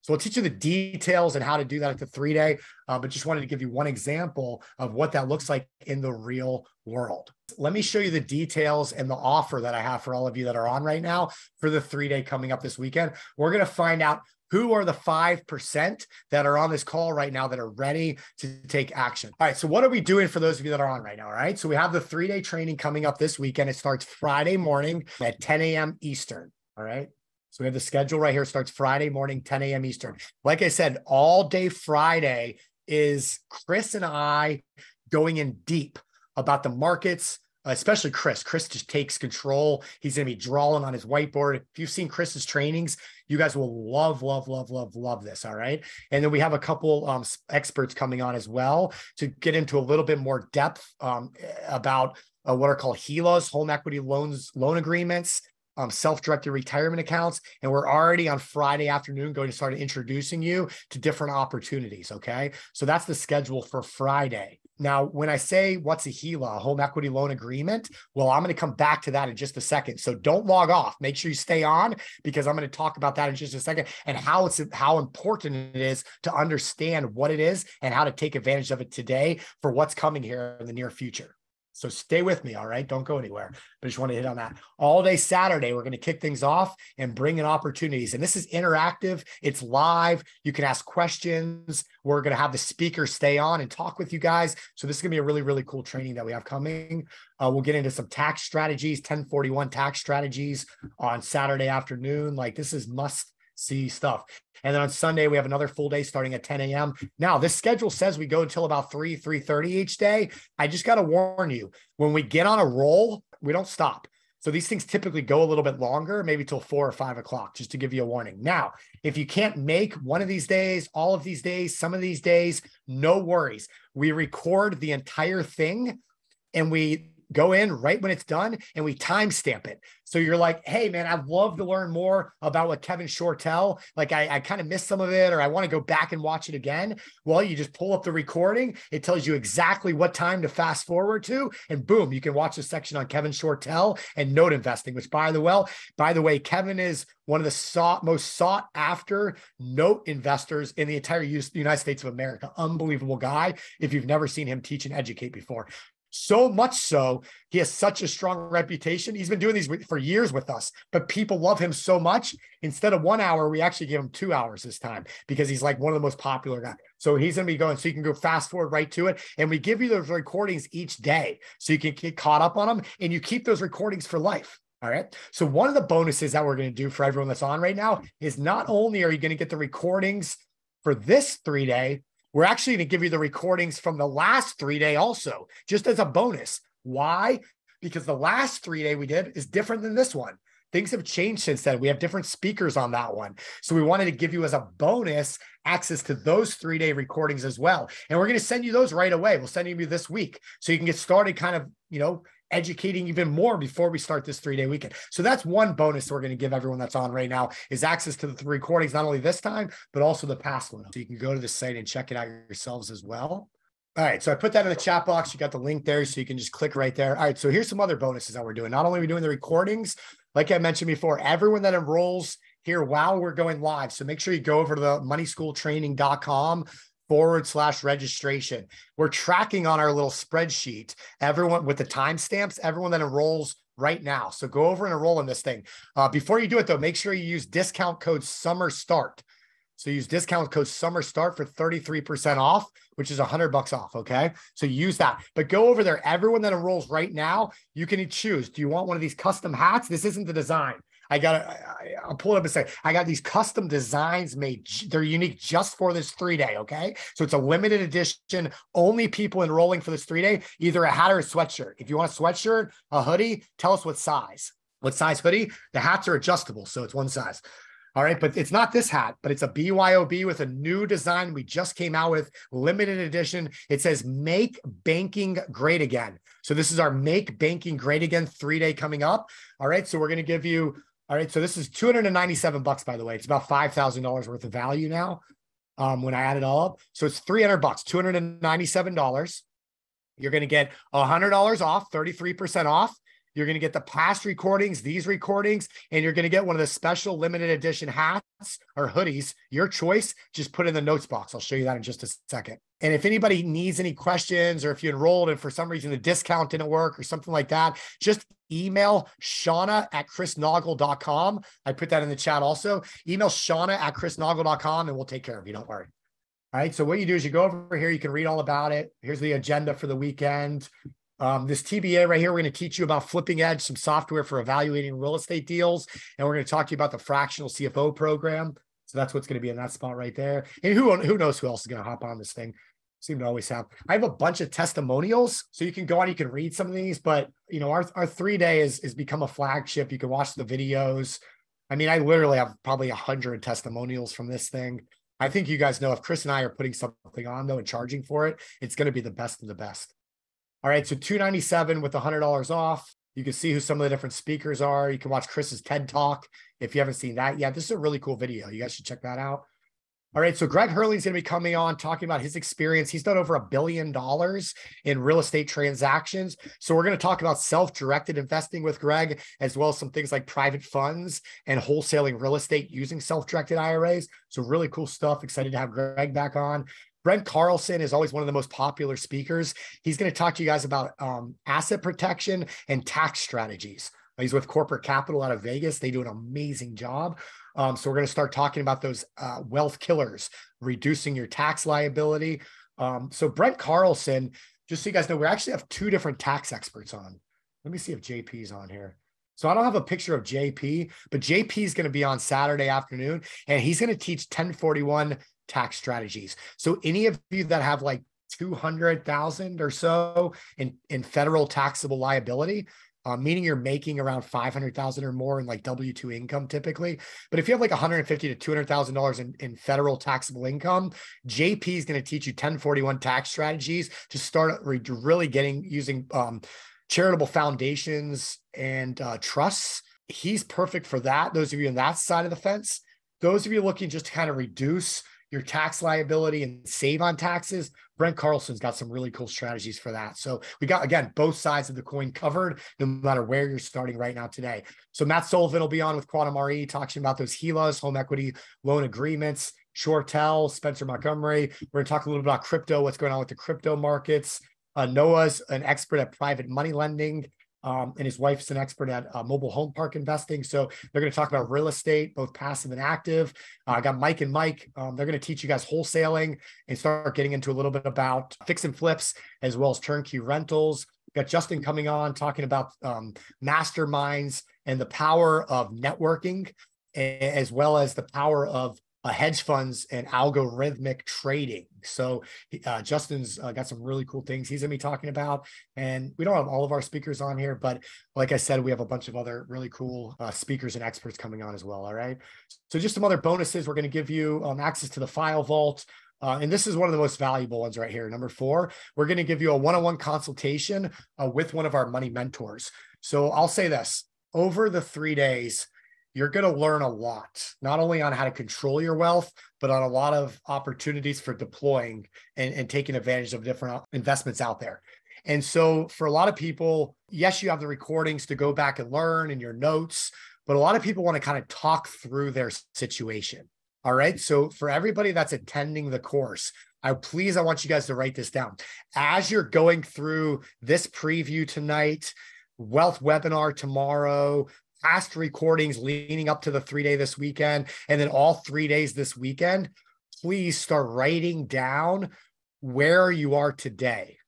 Speaker 1: So we'll teach you the details and how to do that at the three day, uh, but just wanted to give you one example of what that looks like in the real world. Let me show you the details and the offer that I have for all of you that are on right now for the three day coming up this weekend. We're going to find out who are the 5% that are on this call right now that are ready to take action. All right. So, what are we doing for those of you that are on right now? All right. So, we have the three day training coming up this weekend. It starts Friday morning at 10 a.m. Eastern. All right. So we have the schedule right here. Starts Friday morning, 10 a.m. Eastern. Like I said, all day Friday is Chris and I going in deep about the markets, especially Chris. Chris just takes control. He's going to be drawing on his whiteboard. If you've seen Chris's trainings, you guys will love, love, love, love, love this. All right. And then we have a couple um, experts coming on as well to get into a little bit more depth um, about uh, what are called HELOAs, home equity loans, loan agreements, um, self-directed retirement accounts and we're already on friday afternoon going to start introducing you to different opportunities okay? So that's the schedule for friday. Now when i say what's a hela home equity loan agreement well i'm going to come back to that in just a second. So don't log off. Make sure you stay on because i'm going to talk about that in just a second and how it's how important it is to understand what it is and how to take advantage of it today for what's coming here in the near future So stay with me, all right? Don't go anywhere. But I just want to hit on that. All day Saturday, we're going to kick things off and bring in opportunities. And this is interactive, it's live. You can ask questions. We're going to have the speaker stay on and talk with you guys. So this is going to be a really, really cool training that we have coming. Uh, we'll get into some tax strategies, 1041 tax strategies on Saturday afternoon. Like this is must see stuff. And then on Sunday, we have another full day starting at 10 a.m. Now, this schedule says we go until about 3, 3:30 each day. I just got to warn you, when we get on a roll, we don't stop. So these things typically go a little bit longer, maybe till four or five o'clock, just to give you a warning. Now, if you can't make one of these days, all of these days, some of these days, no worries. We record the entire thing and we go in right when it's done and we timestamp it. So you're like, hey, man, I'd love to learn more about what Kevin Shortell, like I, I kind of missed some of it, or I want to go back and watch it again. Well, you just pull up the recording. It tells you exactly what time to fast forward to, and boom, you can watch a section on Kevin Shortell and note investing, which by the well, by the way, Kevin is one of the sought, most sought after note investors in the entire United States of America. Unbelievable guy. If you've never seen him teach and educate before. So much so, he has such a strong reputation. He's been doing these for years with us, but people love him so much. Instead of one hour, we actually give him two hours this time because he's like one of the most popular guys. So he's going to be going, so you can go fast forward right to it. And we give you those recordings each day so you can get caught up on them and you keep those recordings for life. All right. So one of the bonuses that we're going to do for everyone that's on right now is not only are you going to get the recordings for this three day, we're actually going to give you the recordings from the last three day also, just as a bonus. Why? Because the last three day we did is different than this one. Things have changed since then. We have different speakers on that one. So we wanted to give you as a bonus access to those three day recordings as well. And we're going to send you those right away. We'll send you this week so you can get started kind of, you know, educating even more before we start this three day weekend. So that's one bonus we're going to give everyone that's on right now is access to the recordings, not only this time, but also the past one. So you can go to the site and check it out yourselves as well. All right, so I put that in the chat box. You got the link there, so you can just click right there. All right, so here's some other bonuses that we're doing. Not only are we doing the recordings, like I mentioned before, everyone that enrolls here while we're going live. So make sure you go over to the moneyschooltraining.com forward slash registration. We're tracking on our little spreadsheet everyone with the timestamps, everyone that enrolls right now. So go over and enroll in this thing. Uh, before you do it though, make sure you use discount code summer start. So use discount code summer start for 33% off, which is 100 bucks off. Okay. So use that, but go over there. Everyone that enrolls right now, you can choose. Do you want one of these custom hats? This isn't the design. I got I'll pull it up and say, I got these custom designs made. They're unique just for this three day. Okay. So it's a limited edition. Only people enrolling for this three day, either a hat or a sweatshirt. If you want a sweatshirt, a hoodie, tell us what size. What size hoodie? The hats are adjustable. So it's one size. All right, but it's not this hat, but it's a BYOB with a new design we just came out with, limited edition. It says "Make Banking Great Again." So this is our "Make Banking Great Again" three day coming up. All right, so we're going to give you all right. So this is 297 bucks, by the way. It's about $5,000 worth of value now um, when I add it all up. So it's 300 bucks, $297. You're going to get $100 off, 33% off. You're going to get the past recordings, these recordings, and you're going to get one of the special limited edition hats or hoodies, your choice. Just put in the notes box. I'll show you that in just a second. And if anybody needs any questions or if you enrolled and for some reason the discount didn't work or something like that, just email Shauna at chrisnaugle.com. I put that in the chat also. Email Shauna at chrisnaugle.com and we'll take care of you. Don't worry. All right. So what you do is you go over here, you can read all about it. Here's the agenda for the weekend. Um, this TBA right here, we're going to teach you about Flipping Edge, some software for evaluating real estate deals. And we're going to talk to you about the fractional CFO program. So that's what's going to be in that spot right there. And who, who knows who else is going to hop on this thing? Seem to always have. I have a bunch of testimonials. So you can go on, you can read some of these, but you know, our, our three day is, is become a flagship. You can watch the videos. I mean, I literally have probably a hundred testimonials from this thing. I think you guys know if Chris and I are putting something on though and charging for it, it's going to be the best of the best. All right, so 297 with $100 off. You can see who some of the different speakers are. You can watch Chris's TED Talk if you haven't seen that yet. This is a really cool video. You guys should check that out. All right, so Greg Hurley's going to be coming on talking about his experience. He's done over a billion dollars in real estate transactions. So we're going to talk about self-directed investing with Greg, as well as some things like private funds and wholesaling real estate using self-directed IRAs. So really cool stuff. Excited to have Greg back on. Brent Carlson is always one of the most popular speakers. He's going to talk to you guys about um, asset protection and tax strategies. He's with Corporate Capital out of Vegas. They do an amazing job. Um, so we're going to start talking about those uh, wealth killers, reducing your tax liability. Um, so Brent Carlson, just so you guys know, we actually have two different tax experts on. Let me see if JP's on here. So I don't have a picture of JP, but JP is going to be on Saturday afternoon and he's going to teach 1041 tax strategies. So any of you that have like 200,000 or so in, in federal taxable liability, uh, meaning you're making around 500,000 or more in like W2 income typically. But if you have like 150 to $200,000 in, in federal taxable income, JP is going to teach you 1041 tax strategies to start really getting using um, charitable foundations and uh, trusts. He's perfect for that. Those of you on that side of the fence, those of you looking just to kind of reduce your tax liability and save on taxes, Brent Carlson's got some really cool strategies for that. So we got again both sides of the coin covered, no matter where you're starting right now today. So Matt Sullivan will be on with Quantum RE talking about those HELOCs, home equity loan agreements. Shortell, Spencer Montgomery. We're to talk a little bit about crypto, what's going on with the crypto markets. Uh, Noah's an expert at private money lending um, and his wife's an expert at uh, mobile home park investing. So they're going to talk about real estate, both passive and active. Uh, I got Mike and Mike. Um, they're going to teach you guys wholesaling and start getting into a little bit about fix and flips as well as turnkey rentals. got Justin coming on talking about um, masterminds and the power of networking, as well as the power of uh, hedge funds and algorithmic trading. So uh, Justin's uh, got some really cool things he's going to be talking about. And we don't have all of our speakers on here, but like I said, we have a bunch of other really cool uh, speakers and experts coming on as well. All right. So just some other bonuses. We're going to give you um, access to the file vault. Uh, and this is one of the most valuable ones right here. Number four, we're going to give you a one-on-one consultation uh, with one of our money mentors. So I'll say this over the three days, you're going to learn a lot, not only on how to control your wealth, but on a lot of opportunities for deploying and, and taking advantage of different uh, investments out there. And so, for a lot of people, yes, you have the recordings to go back and learn in your notes, but a lot of people want to kind of talk through their situation. All right. So, for everybody that's attending the course, I please, I want you guys to write this down. As you're going through this preview tonight, wealth webinar tomorrow, past recordings leading up to the three day this weekend, and then all three days this weekend, please start writing down where you are today.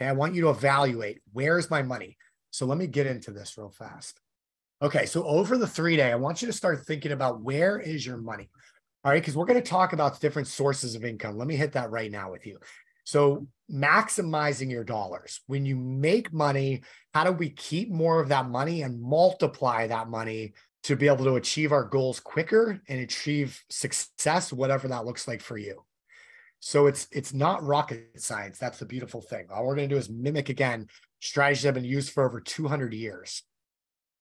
Speaker 1: Okay. I want you to evaluate where's my money. So let me get into this real fast. Okay. So over the three day, I want you to start thinking about where is your money? All right. Because we're going to talk about different sources of income. Let me hit that right now with you. So, maximizing your dollars. When you make money, how do we keep more of that money and multiply that money to be able to achieve our goals quicker and achieve success, whatever that looks like for you? So it's it's not rocket science. That's the beautiful thing. All we're going to do is mimic again strategies that have been used for over 200 years.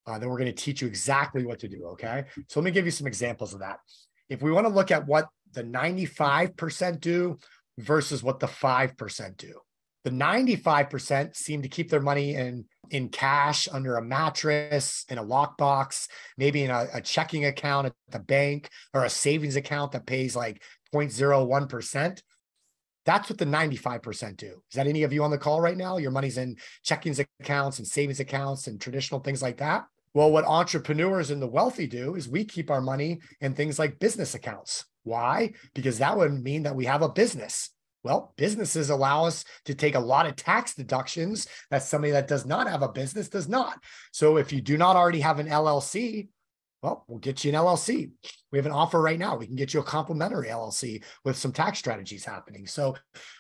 Speaker 1: Uh, then we're going to teach you exactly what to do. Okay. So let me give you some examples of that. If we want to look at what the 95% do, versus what the 5% do. The 95% seem to keep their money in, in cash under a mattress, in a lockbox, maybe in a, a checking account at the bank or a savings account that pays like 0.01%. That's what the 95% do. Is that any of you on the call right now? Your money's in checkings accounts and savings accounts and traditional things like that. Well, what entrepreneurs and the wealthy do is we keep our money in things like business accounts. Why? Because that would mean that we have a business. Well, businesses allow us to take a lot of tax deductions that somebody that does not have a business does not. So if you do not already have an LLC, well, we'll get you an LLC. We have an offer right now. We can get you a complimentary LLC with some tax strategies happening. So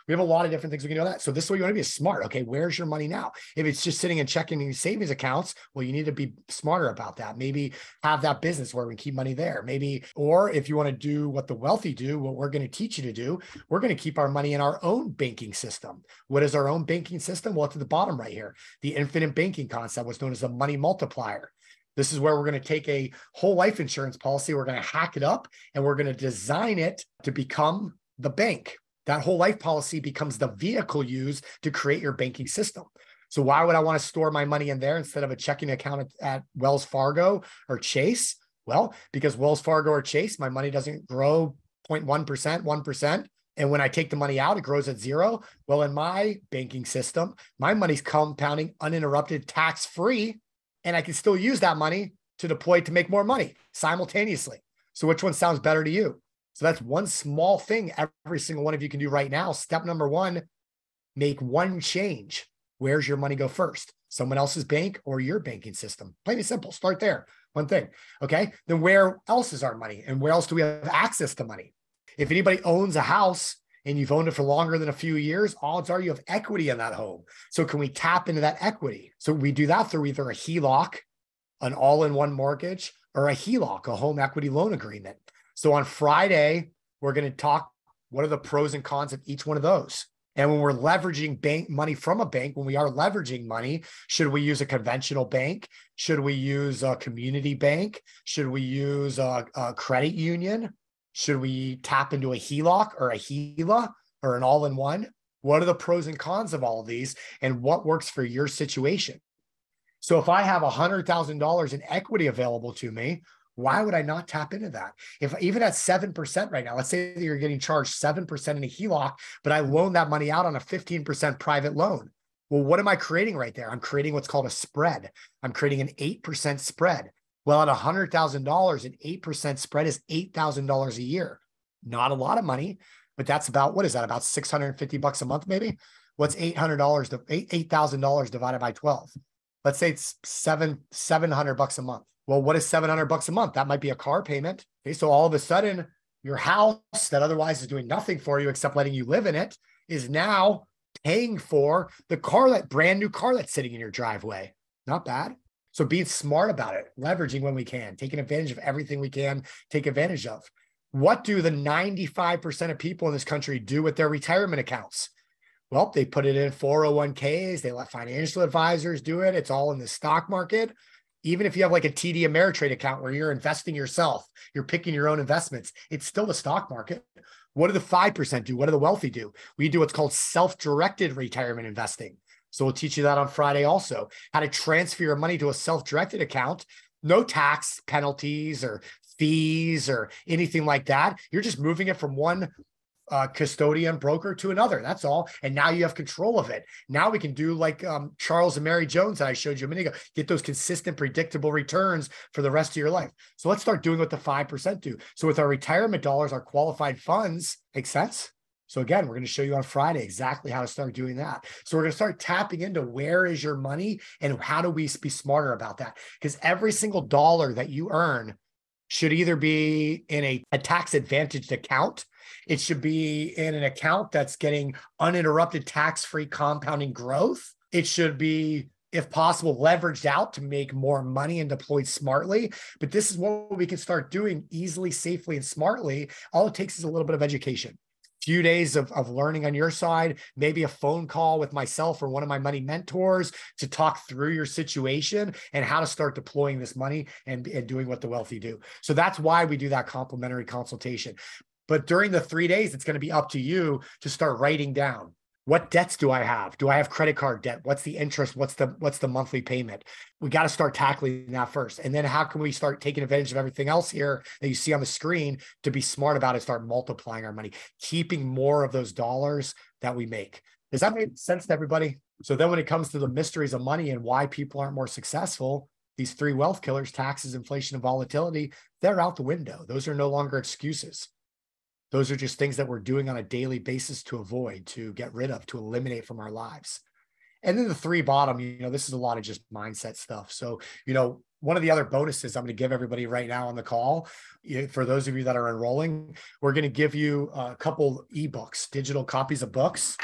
Speaker 1: we have a lot of different things we can do that. So this is what you want to be smart. Okay, where's your money now? If it's just sitting and checking in savings accounts, well, you need to be smarter about that. Maybe have that business where we keep money there. Maybe, or if you want to do what the wealthy do, what we're going to teach you to do, we're going to keep our money in our own banking system. What is our own banking system? Well, at the bottom right here. The infinite banking concept, what's known as the money multiplier. This is where we're going to take a whole life insurance policy, we're going to hack it up, and we're going to design it to become the bank. That whole life policy becomes the vehicle used to create your banking system. So, why would I want to store my money in there instead of a checking account at, Wells Fargo or Chase? Well, because Wells Fargo or Chase, my money doesn't grow 0.1%, 1%. And when I take the money out, it grows at zero. Well, in my banking system, my money's compounding uninterrupted, tax free, and I can still use that money to deploy to make more money simultaneously. So, which one sounds better to you? So, that's one small thing every single one of you can do right now. Step number one make one change. Where's your money go first? Someone else's bank or your banking system? Plain and simple. Start there. One thing. Okay. Then where else is our money? And where else do we have access to money? If anybody owns a house and you've owned it for longer than a few years, odds are you have equity in that home. So can we tap into that equity? So we do that through either a HELOC, an all-in-one mortgage, or a HELOC, a home equity loan agreement. So on Friday, we're going to talk what are the pros and cons of each one of those. And when we're leveraging bank money from a bank, when we are leveraging money, should we use a conventional bank? Should we use a community bank? Should we use a, a credit union? Should we tap into a HELOC or a HELA or an all in one? What are the pros and cons of all of these and what works for your situation? So if I have $100,000 in equity available to me, why would I not tap into that? If even at 7% right now, let's say that you're getting charged 7% in a HELOC, but I loan that money out on a 15% private loan. Well, what am I creating right there? I'm creating what's called a spread. I'm creating an 8% spread. Well, at $100,000, an 8% spread is $8,000 a year. Not a lot of money, but that's about, what is that? About 650 bucks a month, maybe? What's $800 to $8,000 divided by 12? Let's say it's seven, 700 bucks a month. Well, what is 700 bucks a month? That might be a car payment. Okay. So all of a sudden your house that otherwise is doing nothing for you except letting you live in it is now paying for the car that brand new car that's sitting in your driveway. Not bad. So being smart about it, leveraging when we can, taking advantage of everything we can take advantage of. What do the 95% of people in this country do with their retirement accounts? Well, they put it in 401ks, they let financial advisors do it. It's all in the stock market. Even if you have like a TD Ameritrade account where you're investing yourself, you're picking your own investments, it's still the stock market. What do the 5% do? What do the wealthy do? We do what's called self directed retirement investing. So we'll teach you that on Friday also how to transfer your money to a self directed account. No tax penalties or fees or anything like that. You're just moving it from one uh, custodian broker to another. That's all. And now you have control of it. Now we can do like um, Charles and Mary Jones that I showed you a minute ago, get those consistent, predictable returns for the rest of your life. So let's start doing what the 5% do. So with our retirement dollars, our qualified funds, make sense? So again, we're going to show you on Friday exactly how to start doing that. So we're going to start tapping into where is your money and how do we be smarter about that? Because every single dollar that you earn should either be in a, a tax advantaged account. It should be in an account that's getting uninterrupted tax free compounding growth. It should be if possible, leveraged out to make more money and deployed smartly. But this is what we can start doing easily, safely, and smartly. All it takes is a little bit of education few days of, of learning on your side, maybe a phone call with myself or one of my money mentors to talk through your situation and how to start deploying this money and, and doing what the wealthy do. So that's why we do that complimentary consultation. But during the three days, it's going to be up to you to start writing down what debts do i have? Do i have credit card debt? What's the interest? What's the what's the monthly payment? We got to start tackling that first. And then how can we start taking advantage of everything else here that you see on the screen to be smart about it start multiplying our money keeping more of those dollars that we make? Does that make sense to everybody? So then when it comes to the mysteries of money and why people aren't more successful these three wealth killers taxes inflation and volatility they're out the window. Those are no longer excuses those are just things that we're doing on a daily basis to avoid, to get rid of, to eliminate from our lives. And then the three bottom, you know, this is a lot of just mindset stuff. So, you know, one of the other bonuses I'm going to give everybody right now on the call, for those of you that are enrolling, we're going to give you a couple ebooks, digital copies of books.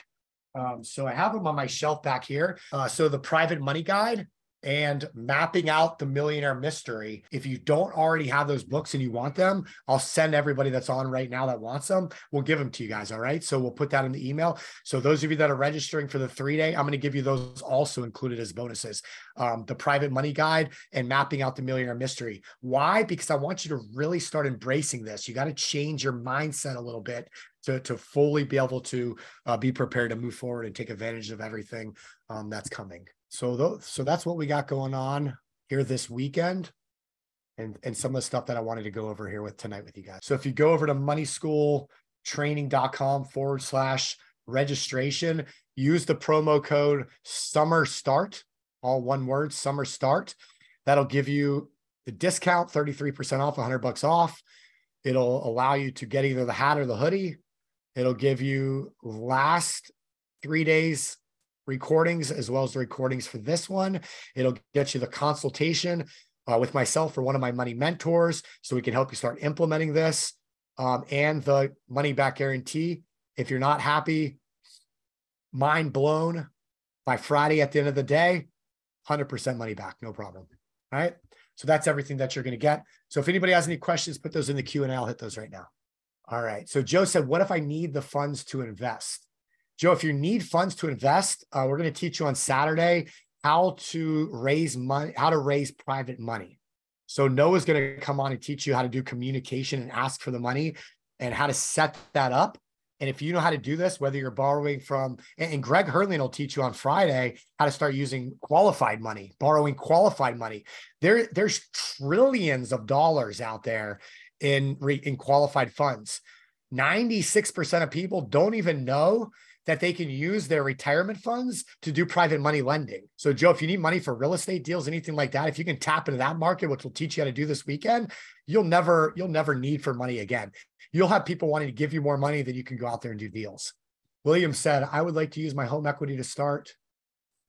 Speaker 1: Um, so I have them on my shelf back here. Uh, so the Private Money Guide, and mapping out the millionaire mystery. If you don't already have those books and you want them, I'll send everybody that's on right now that wants them. We'll give them to you guys. All right. So we'll put that in the email. So those of you that are registering for the three day, I'm going to give you those also included as bonuses. Um, the private money guide and mapping out the millionaire mystery. Why? Because I want you to really start embracing this. You got to change your mindset a little bit to, to fully be able to uh, be prepared to move forward and take advantage of everything um, that's coming. So those, so that's what we got going on here this weekend. And, and some of the stuff that I wanted to go over here with tonight with you guys. So if you go over to Money School training.com forward slash registration. Use the promo code summer start, all one word, summer start. That'll give you the discount 33% off, 100 bucks off. It'll allow you to get either the hat or the hoodie. It'll give you last three days recordings as well as the recordings for this one. It'll get you the consultation uh, with myself or one of my money mentors so we can help you start implementing this um, and the money back guarantee. If you're not happy, mind blown by Friday at the end of the day, 100% money back, no problem. All right. So that's everything that you're going to get. So if anybody has any questions, put those in the Q and I'll hit those right now. All right. So Joe said, what if I need the funds to invest? Joe, if you need funds to invest, uh, we're going to teach you on Saturday how to raise money, how to raise private money. So Noah's going to come on and teach you how to do communication and ask for the money and how to set that up. And if you know how to do this, whether you're borrowing from, and Greg Herling will teach you on Friday how to start using qualified money, borrowing qualified money. There, there's trillions of dollars out there in in qualified funds. 96% of people don't even know that they can use their retirement funds to do private money lending. So, Joe, if you need money for real estate deals, anything like that, if you can tap into that market, which we'll teach you how to do this weekend, you'll never you'll never need for money again. You'll have people wanting to give you more money than you can go out there and do deals. William said, "I would like to use my home equity to start."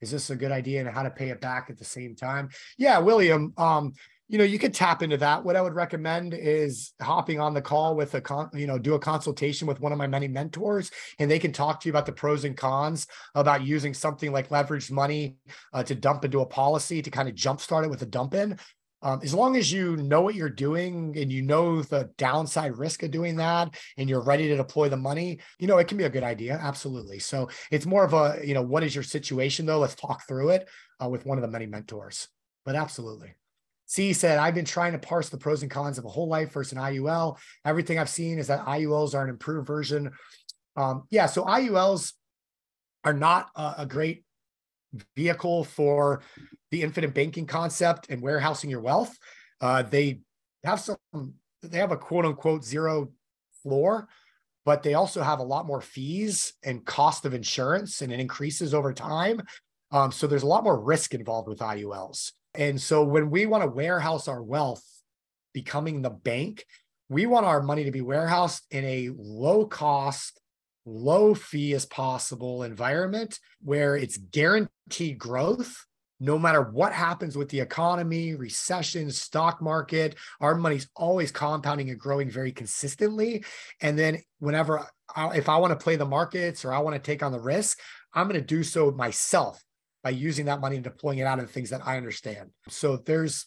Speaker 1: Is this a good idea and how to pay it back at the same time? Yeah, William. Um, you know, you could tap into that. What I would recommend is hopping on the call with a con, you know, do a consultation with one of my many mentors, and they can talk to you about the pros and cons about using something like leveraged money uh, to dump into a policy to kind of jumpstart it with a dump in. Um, as long as you know what you're doing and you know the downside risk of doing that and you're ready to deploy the money, you know, it can be a good idea. Absolutely. So it's more of a, you know, what is your situation though? Let's talk through it uh, with one of the many mentors. But absolutely. C said, I've been trying to parse the pros and cons of a whole life versus an IUL. Everything I've seen is that IULs are an improved version. Um, yeah, so IULs are not a, a great vehicle for the infinite banking concept and warehousing your wealth. Uh, they have some, they have a quote unquote zero floor, but they also have a lot more fees and cost of insurance, and it increases over time. Um, so there's a lot more risk involved with IULs. And so when we want to warehouse our wealth, becoming the bank, we want our money to be warehoused in a low cost, low fee as possible environment where it's guaranteed growth. No matter what happens with the economy, recession, stock market, our money's always compounding and growing very consistently. And then, whenever, I, if I want to play the markets or I want to take on the risk, I'm going to do so myself by using that money and deploying it out into things that I understand. So there's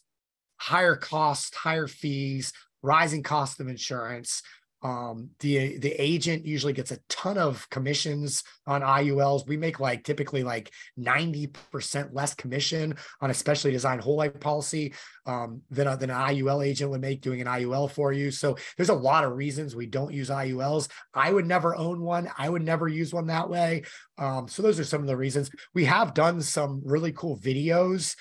Speaker 1: higher costs, higher fees, rising cost of insurance. Um, the the agent usually gets a ton of commissions on IULs. We make like typically like 90% less commission on a specially designed whole life policy um, than, a, than an IUL agent would make doing an IUL for you. So there's a lot of reasons we don't use IULs. I would never own one. I would never use one that way. Um, so those are some of the reasons. We have done some really cool videos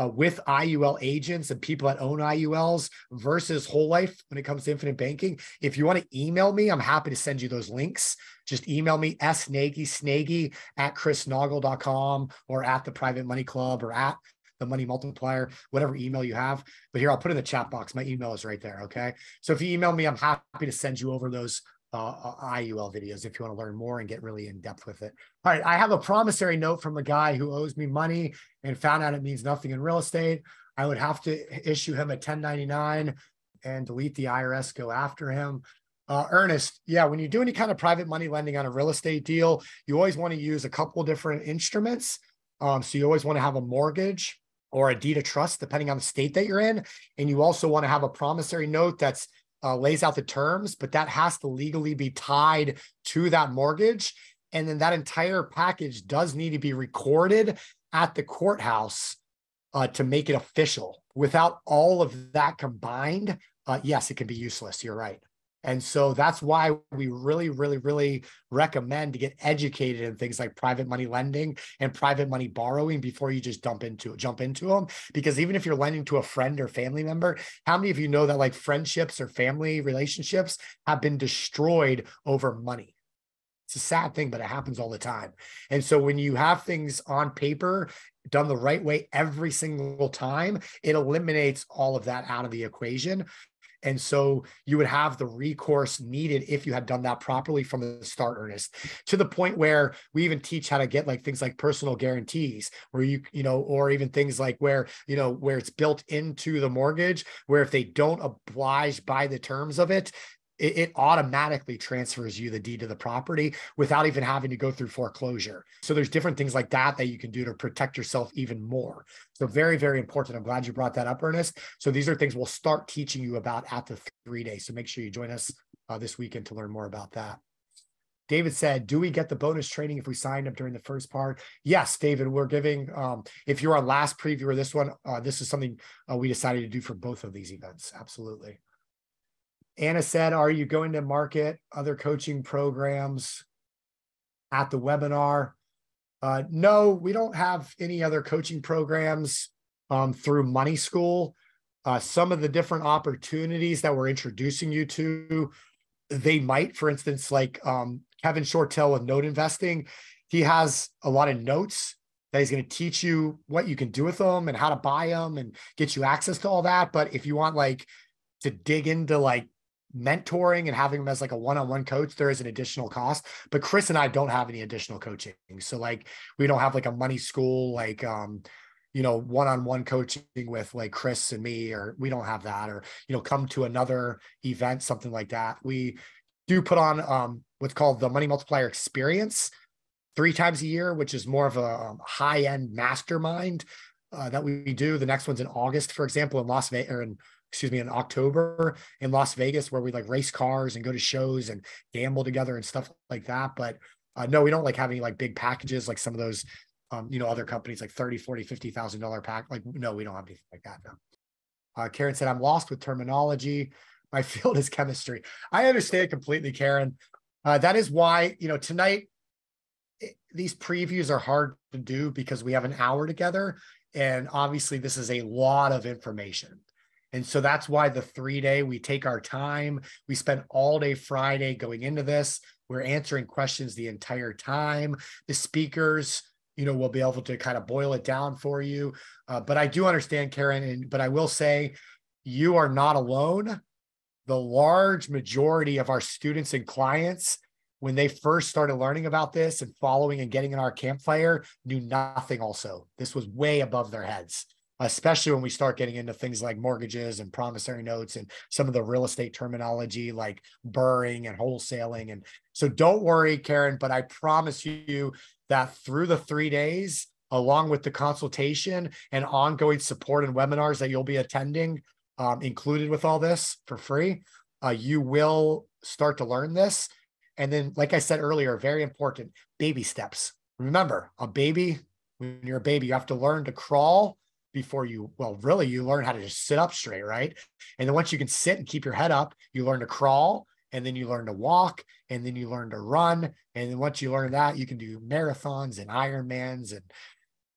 Speaker 1: uh, with IUL agents and people that own IULs versus whole life when it comes to infinite banking. If you want to email me, I'm happy to send you those links. Just email me snaggy snaggy at chrisnaugle.com or at the private money club or at the money multiplier, whatever email you have. But here, I'll put in the chat box. My email is right there. Okay. So if you email me, I'm happy to send you over those uh, uh IUL videos if you want to learn more and get really in depth with it. All right, I have a promissory note from a guy who owes me money and found out it means nothing in real estate. I would have to issue him a 1099 and delete the IRS, go after him. Uh, Ernest, yeah, when you do any kind of private money lending on a real estate deal, you always want to use a couple different instruments. Um, so you always want to have a mortgage or a deed of trust, depending on the state that you're in. And you also want to have a promissory note that's uh, lays out the terms, but that has to legally be tied to that mortgage. And then that entire package does need to be recorded at the courthouse uh, to make it official. Without all of that combined, uh, yes, it can be useless. You're right. And so that's why we really, really, really recommend to get educated in things like private money lending and private money borrowing before you just dump into jump into them. Because even if you're lending to a friend or family member, how many of you know that like friendships or family relationships have been destroyed over money? It's a sad thing, but it happens all the time. And so when you have things on paper done the right way every single time, it eliminates all of that out of the equation. And so you would have the recourse needed if you had done that properly from the start, Ernest, to the point where we even teach how to get like things like personal guarantees, where you, you know, or even things like where, you know, where it's built into the mortgage, where if they don't oblige by the terms of it, it, it, automatically transfers you the deed to the property without even having to go through foreclosure. So there's different things like that that you can do to protect yourself even more. So very, very important. I'm glad you brought that up, Ernest. So these are things we'll start teaching you about at the three days. So make sure you join us uh, this weekend to learn more about that. David said, "Do we get the bonus training if we signed up during the first part?" Yes, David. We're giving. Um, if you're on last preview or this one, uh, this is something uh, we decided to do for both of these events. Absolutely. Anna said, Are you going to market other coaching programs at the webinar? Uh, no, we don't have any other coaching programs um, through Money School. Uh, some of the different opportunities that we're introducing you to, they might, for instance, like um, Kevin Shortell with note investing, he has a lot of notes that he's going to teach you what you can do with them and how to buy them and get you access to all that. But if you want like to dig into like mentoring and having them as like a one-on-one coach there is an additional cost but chris and i don't have any additional coaching. So like we don't have like a money school like um you know one-on-one coaching with like chris and me or we don't have that or you know come to another event something like that. We do put on um what's called the money multiplier experience three times a year which is more of a um, high-end mastermind uh, that we do. The next one's in august for example in las vegas or in excuse me, in October in Las Vegas where we like race cars and go to shows and gamble together and stuff like that. But uh, no, we don't like have any like big packages like some of those, um, you know, other companies like 30, 40, $50,000 pack. Like, no, we don't have anything like that. No. Uh, Karen said, I'm lost with terminology. My field is chemistry. I understand completely, Karen. Uh, that is why, you know, tonight, it, these previews are hard to do because we have an hour together. And obviously, this is a lot of information. And so that's why the three day, we take our time. We spend all day Friday going into this. We're answering questions the entire time. The speakers, you know, will be able to kind of boil it down for you. Uh, but I do understand, Karen, and but I will say you are not alone. The large majority of our students and clients, when they first started learning about this and following and getting in our campfire, knew nothing also. This was way above their heads especially when we start getting into things like mortgages and promissory notes and some of the real estate terminology like BRRRR and wholesaling. And so don't worry, Karen, but I promise you that through the three days, along with the consultation and ongoing support and webinars that you'll be attending, um, included with all this for free, uh, you will start to learn this. And then, like I said earlier, very important baby steps. Remember, a baby, when you're a baby, you have to learn to crawl before you well really you learn how to just sit up straight right? And then once you can sit and keep your head up you learn to crawl and then you learn to walk and then you learn to run. And then once you learn that you can do marathons and ironmans and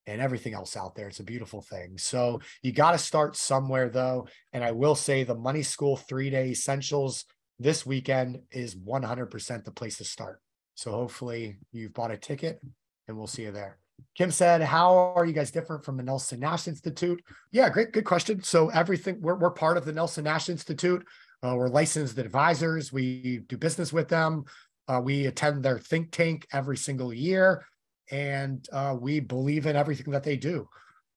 Speaker 1: and everything else out there. It's a beautiful thing. So you got to start somewhere though. And i will say the money school three day essentials this weekend is 100% the place to start. So hopefully you've bought a ticket and we'll see you there Kim said, "How are you guys different from the Nelson Nash Institute?" Yeah, great, good question. So everything we're we're part of the Nelson Nash Institute. Uh, we're licensed advisors. We do business with them. Uh, we attend their think tank every single year, and uh, we believe in everything that they do.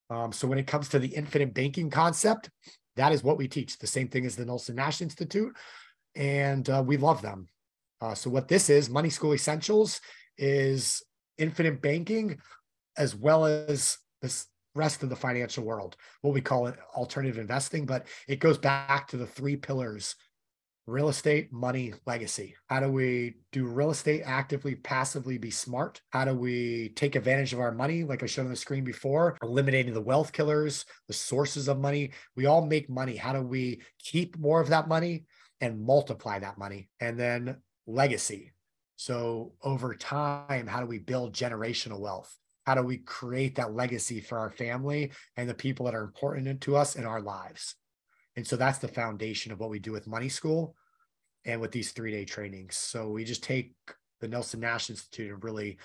Speaker 1: Um, so when it comes to the infinite banking concept, that is what we teach. The same thing as the Nelson Nash Institute, and uh, we love them. Uh, so what this is, Money School Essentials, is infinite banking as well as this rest of the financial world, what we call it alternative investing. But it goes back to the three pillars real estate, money, legacy. How do we do real estate actively, passively be smart? How do we take advantage of our money, like I showed on the screen before, eliminating the wealth killers, the sources of money? We all make money. How do we keep more of that money? and multiply that money. And then legacy. So over time, how do we build generational wealth? How do we create that legacy for our family and the people that are important to us in our lives? And so that's the foundation of what we do with Money School and with these three day trainings. So we just take the Nelson Nash Institute and really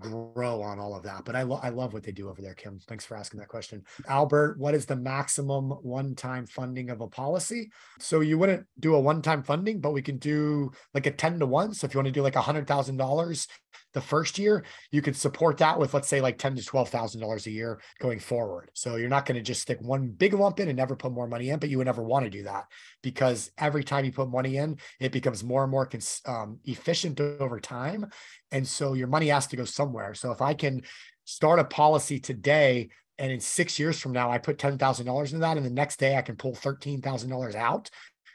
Speaker 1: grow on all of that. But I, lo- I love what they do over there, Kim. Thanks for asking that question. Albert, what is the maximum one time funding of a policy? So you wouldn't do a one time funding, but we can do like a 10 to 1. So if you want to do like a $100,000 the first year, you could support that with, let's say, like ten to $12,000 a year going forward. So you're not going to just stick one big lump in and never put more money in, but you would never want to do that because every time you put money in, it becomes more and more cons- um, efficient over time. And so your money has to go somewhere. So if I can start a policy today and in six years from now, I put $10,000 into that, and the next day I can pull $13,000 out.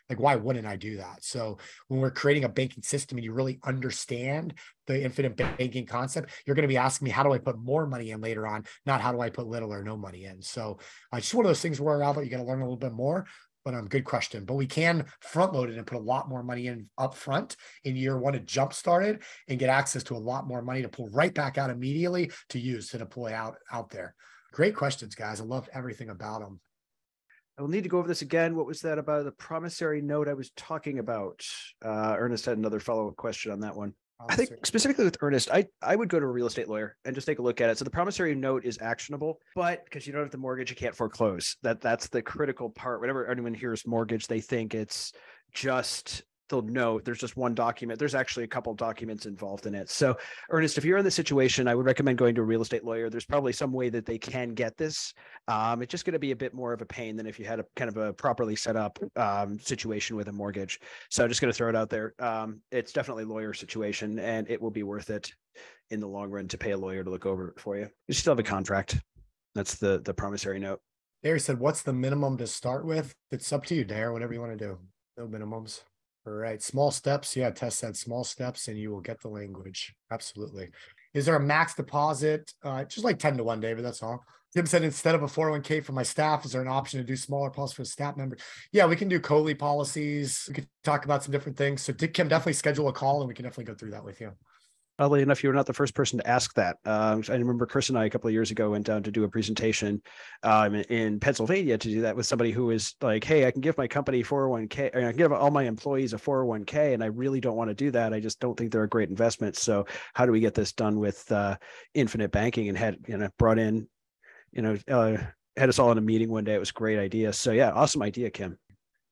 Speaker 1: Like, why wouldn't I do that? So, when we're creating a banking system and you really understand the infinite banking concept, you're going to be asking me, how do I put more money in later on? Not how do I put little or no money in. So, uh, just one of those things where, Albert, you got to learn a little bit more but um, good question. But we can front load it and put a lot more money in up front in year one to jump started and get access to a lot more money to pull right back out immediately to use to deploy out out there. Great questions, guys. I love everything about them.
Speaker 3: I will need to go over this again. What was that about the promissory note I was talking about? Uh, Ernest had another follow up question on that one. I think specifically with Ernest, I, I would go to a real estate lawyer and just take a look at it. So the promissory note is actionable, but because you don't have the mortgage, you can't foreclose. That that's the critical part. Whenever anyone hears mortgage, they think it's just they'll know there's just one document. There's actually a couple documents involved in it. So, Ernest, if you're in the situation, I would recommend going to a real estate lawyer. There's probably some way that they can get this. Um, it's just going to be a bit more of a pain than if you had a kind of a properly set up um, situation with a mortgage. So, I'm just going to throw it out there. Um, it's definitely lawyer situation, and it will be worth it in the long run to pay a lawyer to look over it for you. You still have a contract. That's the the promissory note.
Speaker 1: Dare said, "What's the minimum to start with?" It's up to you, Dare. Whatever you want to do. No minimums. All right. Small steps. Yeah. Test said small steps and you will get the language. Absolutely. Is there a max deposit? Uh, just like 10 to 1, David. That's all. Tim said instead of a 401k for my staff, is there an option to do smaller policies for staff members? Yeah, we can do COLI policies. We could talk about some different things. So Dick Kim definitely schedule a call and we can definitely go through that with you.
Speaker 3: Oddly enough, you were not the first person to ask that. Um, I remember Chris and I a couple of years ago went down to do a presentation um, in Pennsylvania to do that with somebody who was like, "Hey, I can give my company 401k, or I can give all my employees a 401k, and I really don't want to do that. I just don't think they're a great investment. So, how do we get this done with uh, infinite banking?" And had you know brought in, you know, uh, had us all in a meeting one day. It was a great idea. So, yeah, awesome idea, Kim.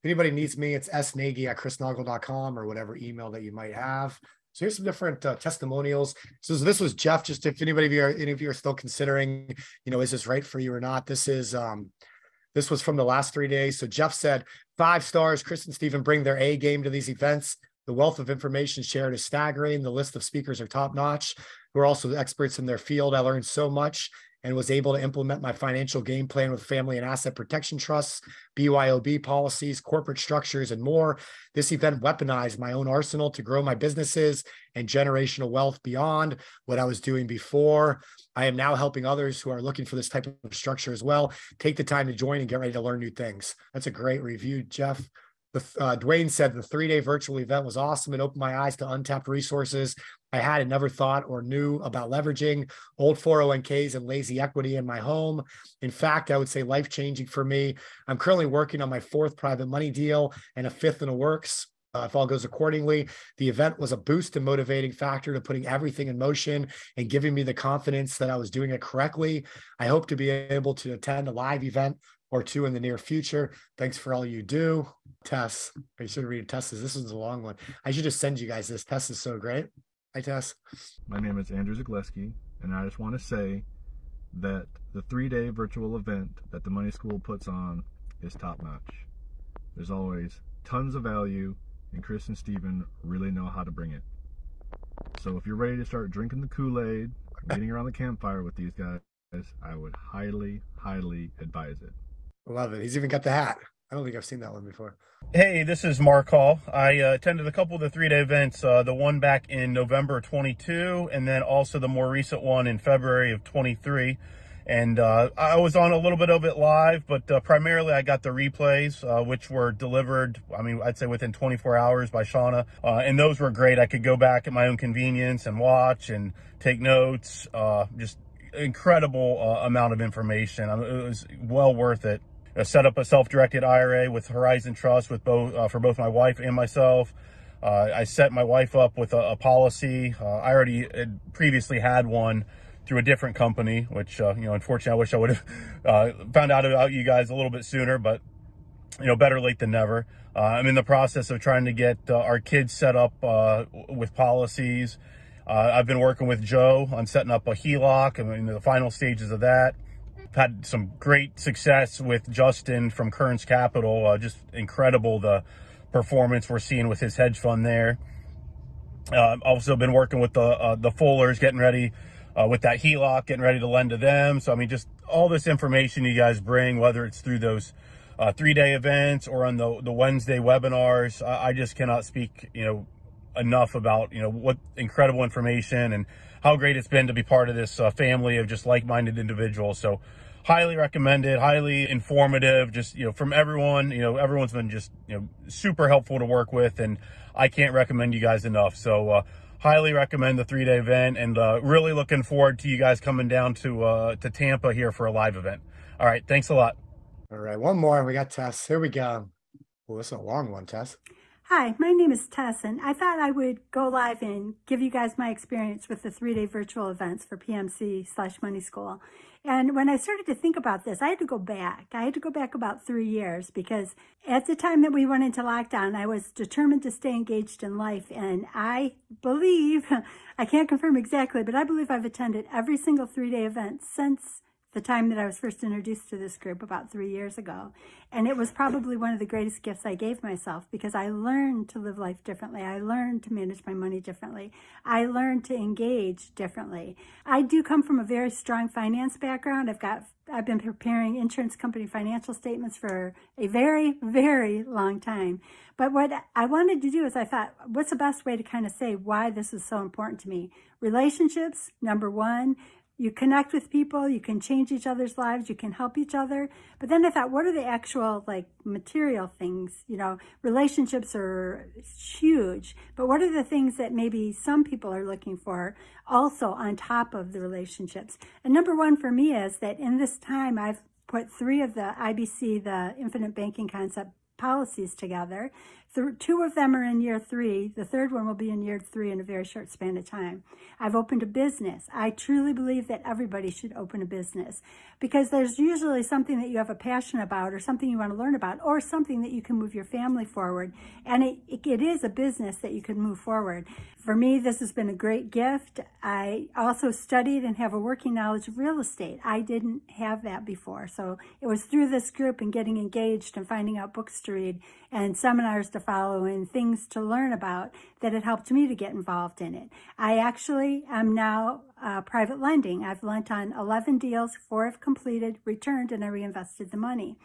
Speaker 1: If anybody needs me, it's snaggy at chrisnaugle.com or whatever email that you might have. So here's some different uh, testimonials. So this was Jeff. Just if anybody of you are any of you are still considering, you know, is this right for you or not? This is um, this was from the last three days. So Jeff said five stars. Chris and Stephen bring their A game to these events. The wealth of information shared is staggering. The list of speakers are top notch. Who are also experts in their field. I learned so much and was able to implement my financial game plan with family and asset protection trusts, BYOB policies, corporate structures, and more. This event weaponized my own arsenal to grow my businesses and generational wealth beyond what I was doing before. I am now helping others who are looking for this type of structure as well. Take the time to join and get ready to learn new things. That's a great review, Jeff. The, Uh, Dwayne said the three day virtual event was awesome and opened my eyes to untapped resources I had and never thought or knew about leveraging old 401ks and lazy equity in my home. In fact, I would say life changing for me. I'm currently working on my fourth private money deal and a fifth in the works. Uh, if all goes accordingly, the event was a boost and motivating factor to putting everything in motion and giving me the confidence that I was doing it correctly. I hope to be able to attend a live event or two in the near future. Thanks for all you do. Tess, I should read Tess's. This is a long one. I should just send you guys this. Tess is so great. Hi, Tess.
Speaker 4: My name is Andrew Zagleski, and I just want to say that the three day virtual event that the Money School puts on is top notch. There's always tons of value, and Chris and Stephen really know how to bring it. So if you're ready to start drinking the Kool Aid, getting around the campfire with these guys, I would highly, highly advise it.
Speaker 1: Love it. He's even got the hat. I don't think I've seen that one before.
Speaker 5: Hey, this is Mark Hall. I uh, attended a couple of the three day events, uh, the one back in November 22, and then also the more recent one in February of 23. And uh, I was on a little bit of it live, but uh, primarily I got the replays, uh, which were delivered, I mean, I'd say within 24 hours by Shauna. Uh, and those were great. I could go back at my own convenience and watch and take notes. Just incredible amount of information. I mean, it was well worth it. I set up a self-directed IRA with Horizon Trust with both for both my wife and myself. I set my wife up with a, a policy. I already previously had one through a different company, which, uh, you know, unfortunately, I wish I would have uh, found out about you guys a little bit sooner, but, you know, better late than never. Uh, I'm in the process of trying to get uh, our kids set up uh, with policies. Uh, I've been working with Joe on setting up a HELOC. I'm in the final stages of that. Had some great success with Justin from Kearns Capital. just incredible the performance we're seeing with his hedge fund there. I've also been working with the the Fullers, getting ready uh, with that HELOC, getting ready to lend to them. So, I mean, just all this information you guys bring, whether it's through those uh, three day events or on the, the Wednesday webinars, I, I just cannot speak, you know, enough about, you know, what incredible information and how great it's been to be part of this uh, family of just like minded individuals. So, highly recommended, highly informative, just, you know, from everyone, you know, everyone's been just, you know, super helpful to work with. And I can't recommend you guys enough. So, uh, highly recommend the three day event and uh, really looking forward to you guys coming down to uh, to Tampa here for a live event. All right, thanks a lot.
Speaker 1: All right, one more. We got Tess. Here we go. Well, this is a long one, Tess.
Speaker 6: Hi, my name is Tess, and I thought I would go live and give you guys my experience with the three-day virtual events for PMC slash Money School. And when I started to think about this, I had to go back. I had to go back about three years because at the time that we went into lockdown, I was determined to stay engaged in life. And I believe, I can't confirm exactly, but I believe I've attended every single three-day event since the time that I was first introduced to this group about three years ago. And it was probably one of the greatest gifts I gave myself because I learned to live life differently. I learned to manage my money differently. I learned to engage differently. I do come from a very strong finance background. I've got I've been preparing insurance company financial statements for a very, very long time. But what I wanted to do is I thought, what's the best way to kind of say why this is so important to me? Relationships, number one you connect with people, you can change each other's lives, you can help each other. But then I thought, what are the actual like material things? You know, relationships are huge, but what are the things that maybe some people are looking for also on top of the relationships? And number one for me is that in this time, I've put three of the IBC, the infinite banking concept policies together. Two of them are in year three. The third one will be in year three in a very short span of time. I've opened a business. I truly believe that everybody should open a business because there's usually something that you have a passion about or something you want to learn about or something that you can move your family forward. And it, it is a business that you can move forward. For me, this has been a great gift. I also studied and have a working knowledge of real estate. I didn't have that before. So it was through this group and getting engaged and finding out books to read and seminars to follow and things to learn about that it helped me to get involved in it. I actually am now uh, private lending. I've lent on 11 deals, four have completed, returned, and I reinvested the money.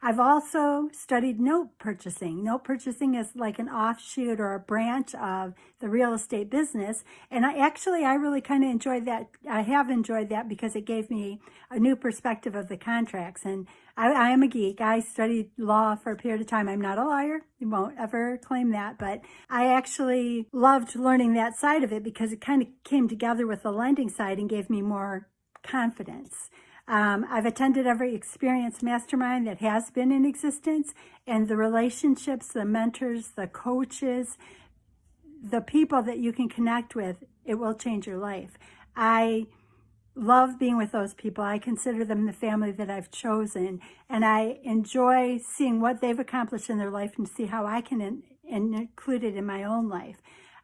Speaker 6: I've also studied note purchasing. Note purchasing is like an offshoot or a branch of the real estate business. And I actually, I really kind of enjoyed that. I have enjoyed that because it gave me a new perspective of the contracts. And I, I am a geek. I studied law for a period of time. I'm not a lawyer. You won't ever claim that. But I actually loved learning that side of it because it kind of came together with the lending side and gave me more confidence. Um, I've attended every experience mastermind that has been in existence and the relationships, the mentors, the coaches, the people that you can connect with, it will change your life. I love being with those people. I consider them the family that I've chosen and I enjoy seeing what they've accomplished in their life and see how I can in, include it in my own life.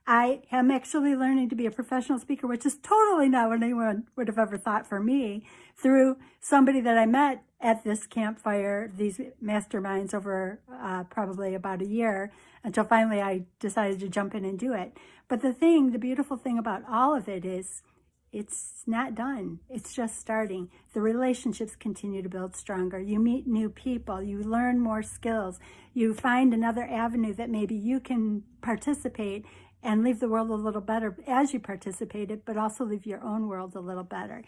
Speaker 6: I am actually learning to be a professional speaker, which is totally not what anyone would have ever thought for me through somebody that I met at this campfire, these masterminds over uh, probably about a year until finally I decided to jump in and do it. But the thing, the beautiful thing about all of it is it's not done. It's just starting. The relationships continue to build stronger. You meet new people. You learn more skills. You find another avenue that maybe you can participate and leave the world a little better as you participated, but also leave your own world a little better.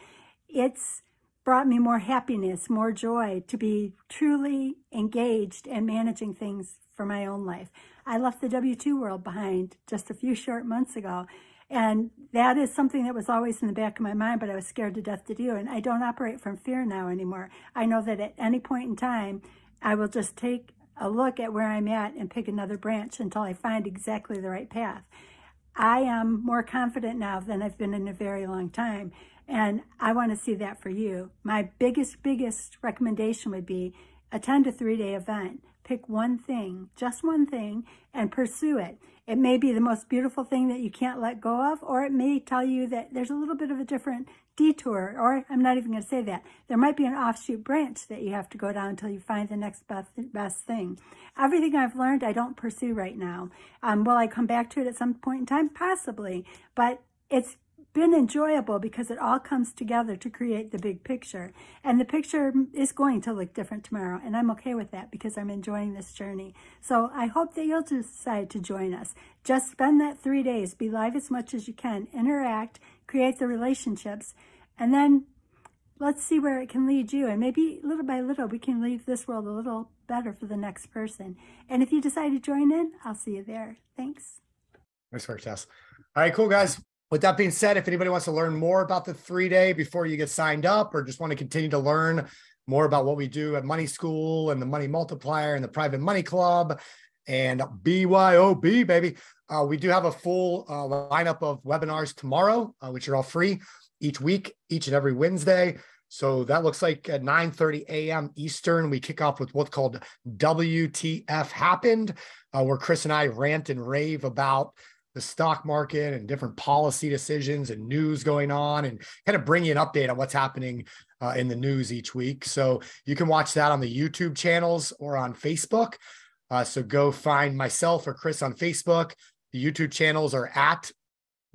Speaker 6: It's brought me more happiness, more joy to be truly engaged and managing things for my own life. I left the W 2 world behind just a few short months ago. And that is something that was always in the back of my mind, but I was scared to death to do. And I don't operate from fear now anymore. I know that at any point in time, I will just take a look at where I'm at and pick another branch until I find exactly the right path. I am more confident now than I've been in a very long time. And I want to see that for you. My biggest, biggest recommendation would be attend a three day event. Pick one thing, just one thing, and pursue it. It may be the most beautiful thing that you can't let go of, or it may tell you that there's a little bit of a different detour, or I'm not even going to say that. There might be an offshoot branch that you have to go down until you find the next best, best thing. Everything I've learned, I don't pursue right now. Um, will I come back to it at some point in time? Possibly, but it's been enjoyable because it all comes together to create the big picture. And the picture is going to look different tomorrow. And I'm okay with that because I'm enjoying this journey. So I hope that you'll decide to join us. Just spend that three days, be live as much as you can, interact, create the relationships, and then let's see where it can lead you. And maybe little by little, we can leave this world a little better for the next person. And if you decide to join in, I'll see you there. Thanks.
Speaker 1: Nice work, Tess. All right, cool, guys. With that being said, if anybody wants to learn more about the three day before you get signed up or just want to continue to learn more about what we do at Money School and the Money Multiplier and the Private Money Club and BYOB, baby, uh, we do have a full uh, lineup of webinars tomorrow, uh, which are all free each week, each and every Wednesday. So that looks like at 9 30 a.m. Eastern, we kick off with what's called WTF Happened, uh, where Chris and I rant and rave about the stock market and different policy decisions and news going on and kind of bring you an update on what's happening uh, in the news each week. So you can watch that on the YouTube channels or on Facebook. Uh, so go find myself or Chris on Facebook. The YouTube channels are at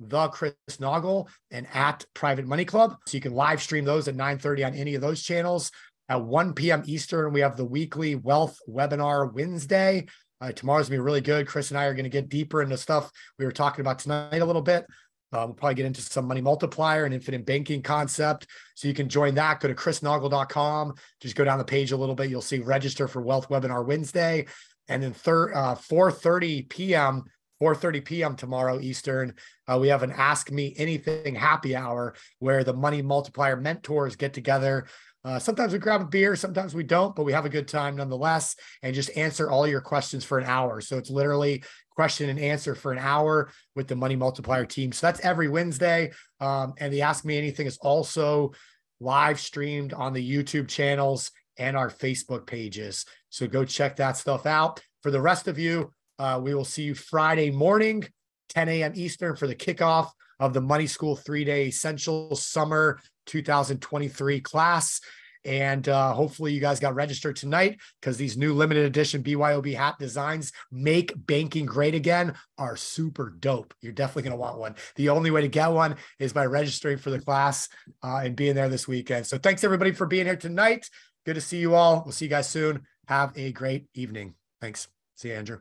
Speaker 1: the Chris Naugle and at Private Money Club. So you can live stream those at 9:30 on any of those channels. At 1 p.m. Eastern, we have the weekly wealth webinar Wednesday. Uh, tomorrow's gonna be really good. Chris and I are gonna get deeper into stuff we were talking about tonight a little bit. Uh, we'll probably get into some money multiplier and infinite banking concept. So you can join that. Go to chrisnaugle.com. Just go down the page a little bit. You'll see register for Wealth Webinar Wednesday. And then thir- uh, 4.30 p.m., 4.30 p.m. tomorrow Eastern, uh, we have an Ask Me Anything happy hour where the money multiplier mentors get together uh, sometimes we grab a beer, sometimes we don't, but we have a good time nonetheless and just answer all your questions for an hour. So it's literally question and answer for an hour with the Money Multiplier team. So that's every Wednesday. Um, and the Ask Me Anything is also live streamed on the YouTube channels and our Facebook pages. So go check that stuff out. For the rest of you, uh, we will see you Friday morning, 10 a.m. Eastern for the kickoff of the Money School three day essential summer 2023 class. And uh, hopefully, you guys got registered tonight because these new limited edition BYOB hat designs make banking great again are super dope. You're definitely going to want one. The only way to get one is by registering for the class uh, and being there this weekend. So, thanks everybody for being here tonight. Good to see you all. We'll see you guys soon. Have a great evening. Thanks. See you, Andrew.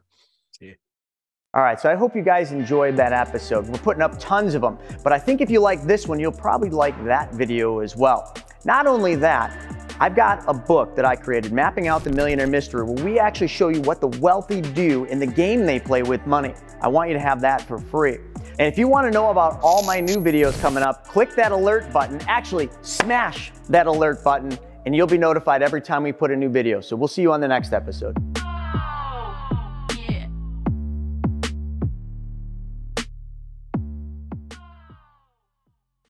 Speaker 2: All right, so I hope you guys enjoyed that episode. We're putting up tons of them, but I think if you like this one, you'll probably like that video as well. Not only that, I've got a book that I created, Mapping Out the Millionaire Mystery, where we actually show you what the wealthy do in the game they play with money. I want you to have that for free. And if you want to know about all my new videos coming up, click that alert button. Actually, smash that alert button, and you'll be notified every time we put a new video. So we'll see you on the next episode.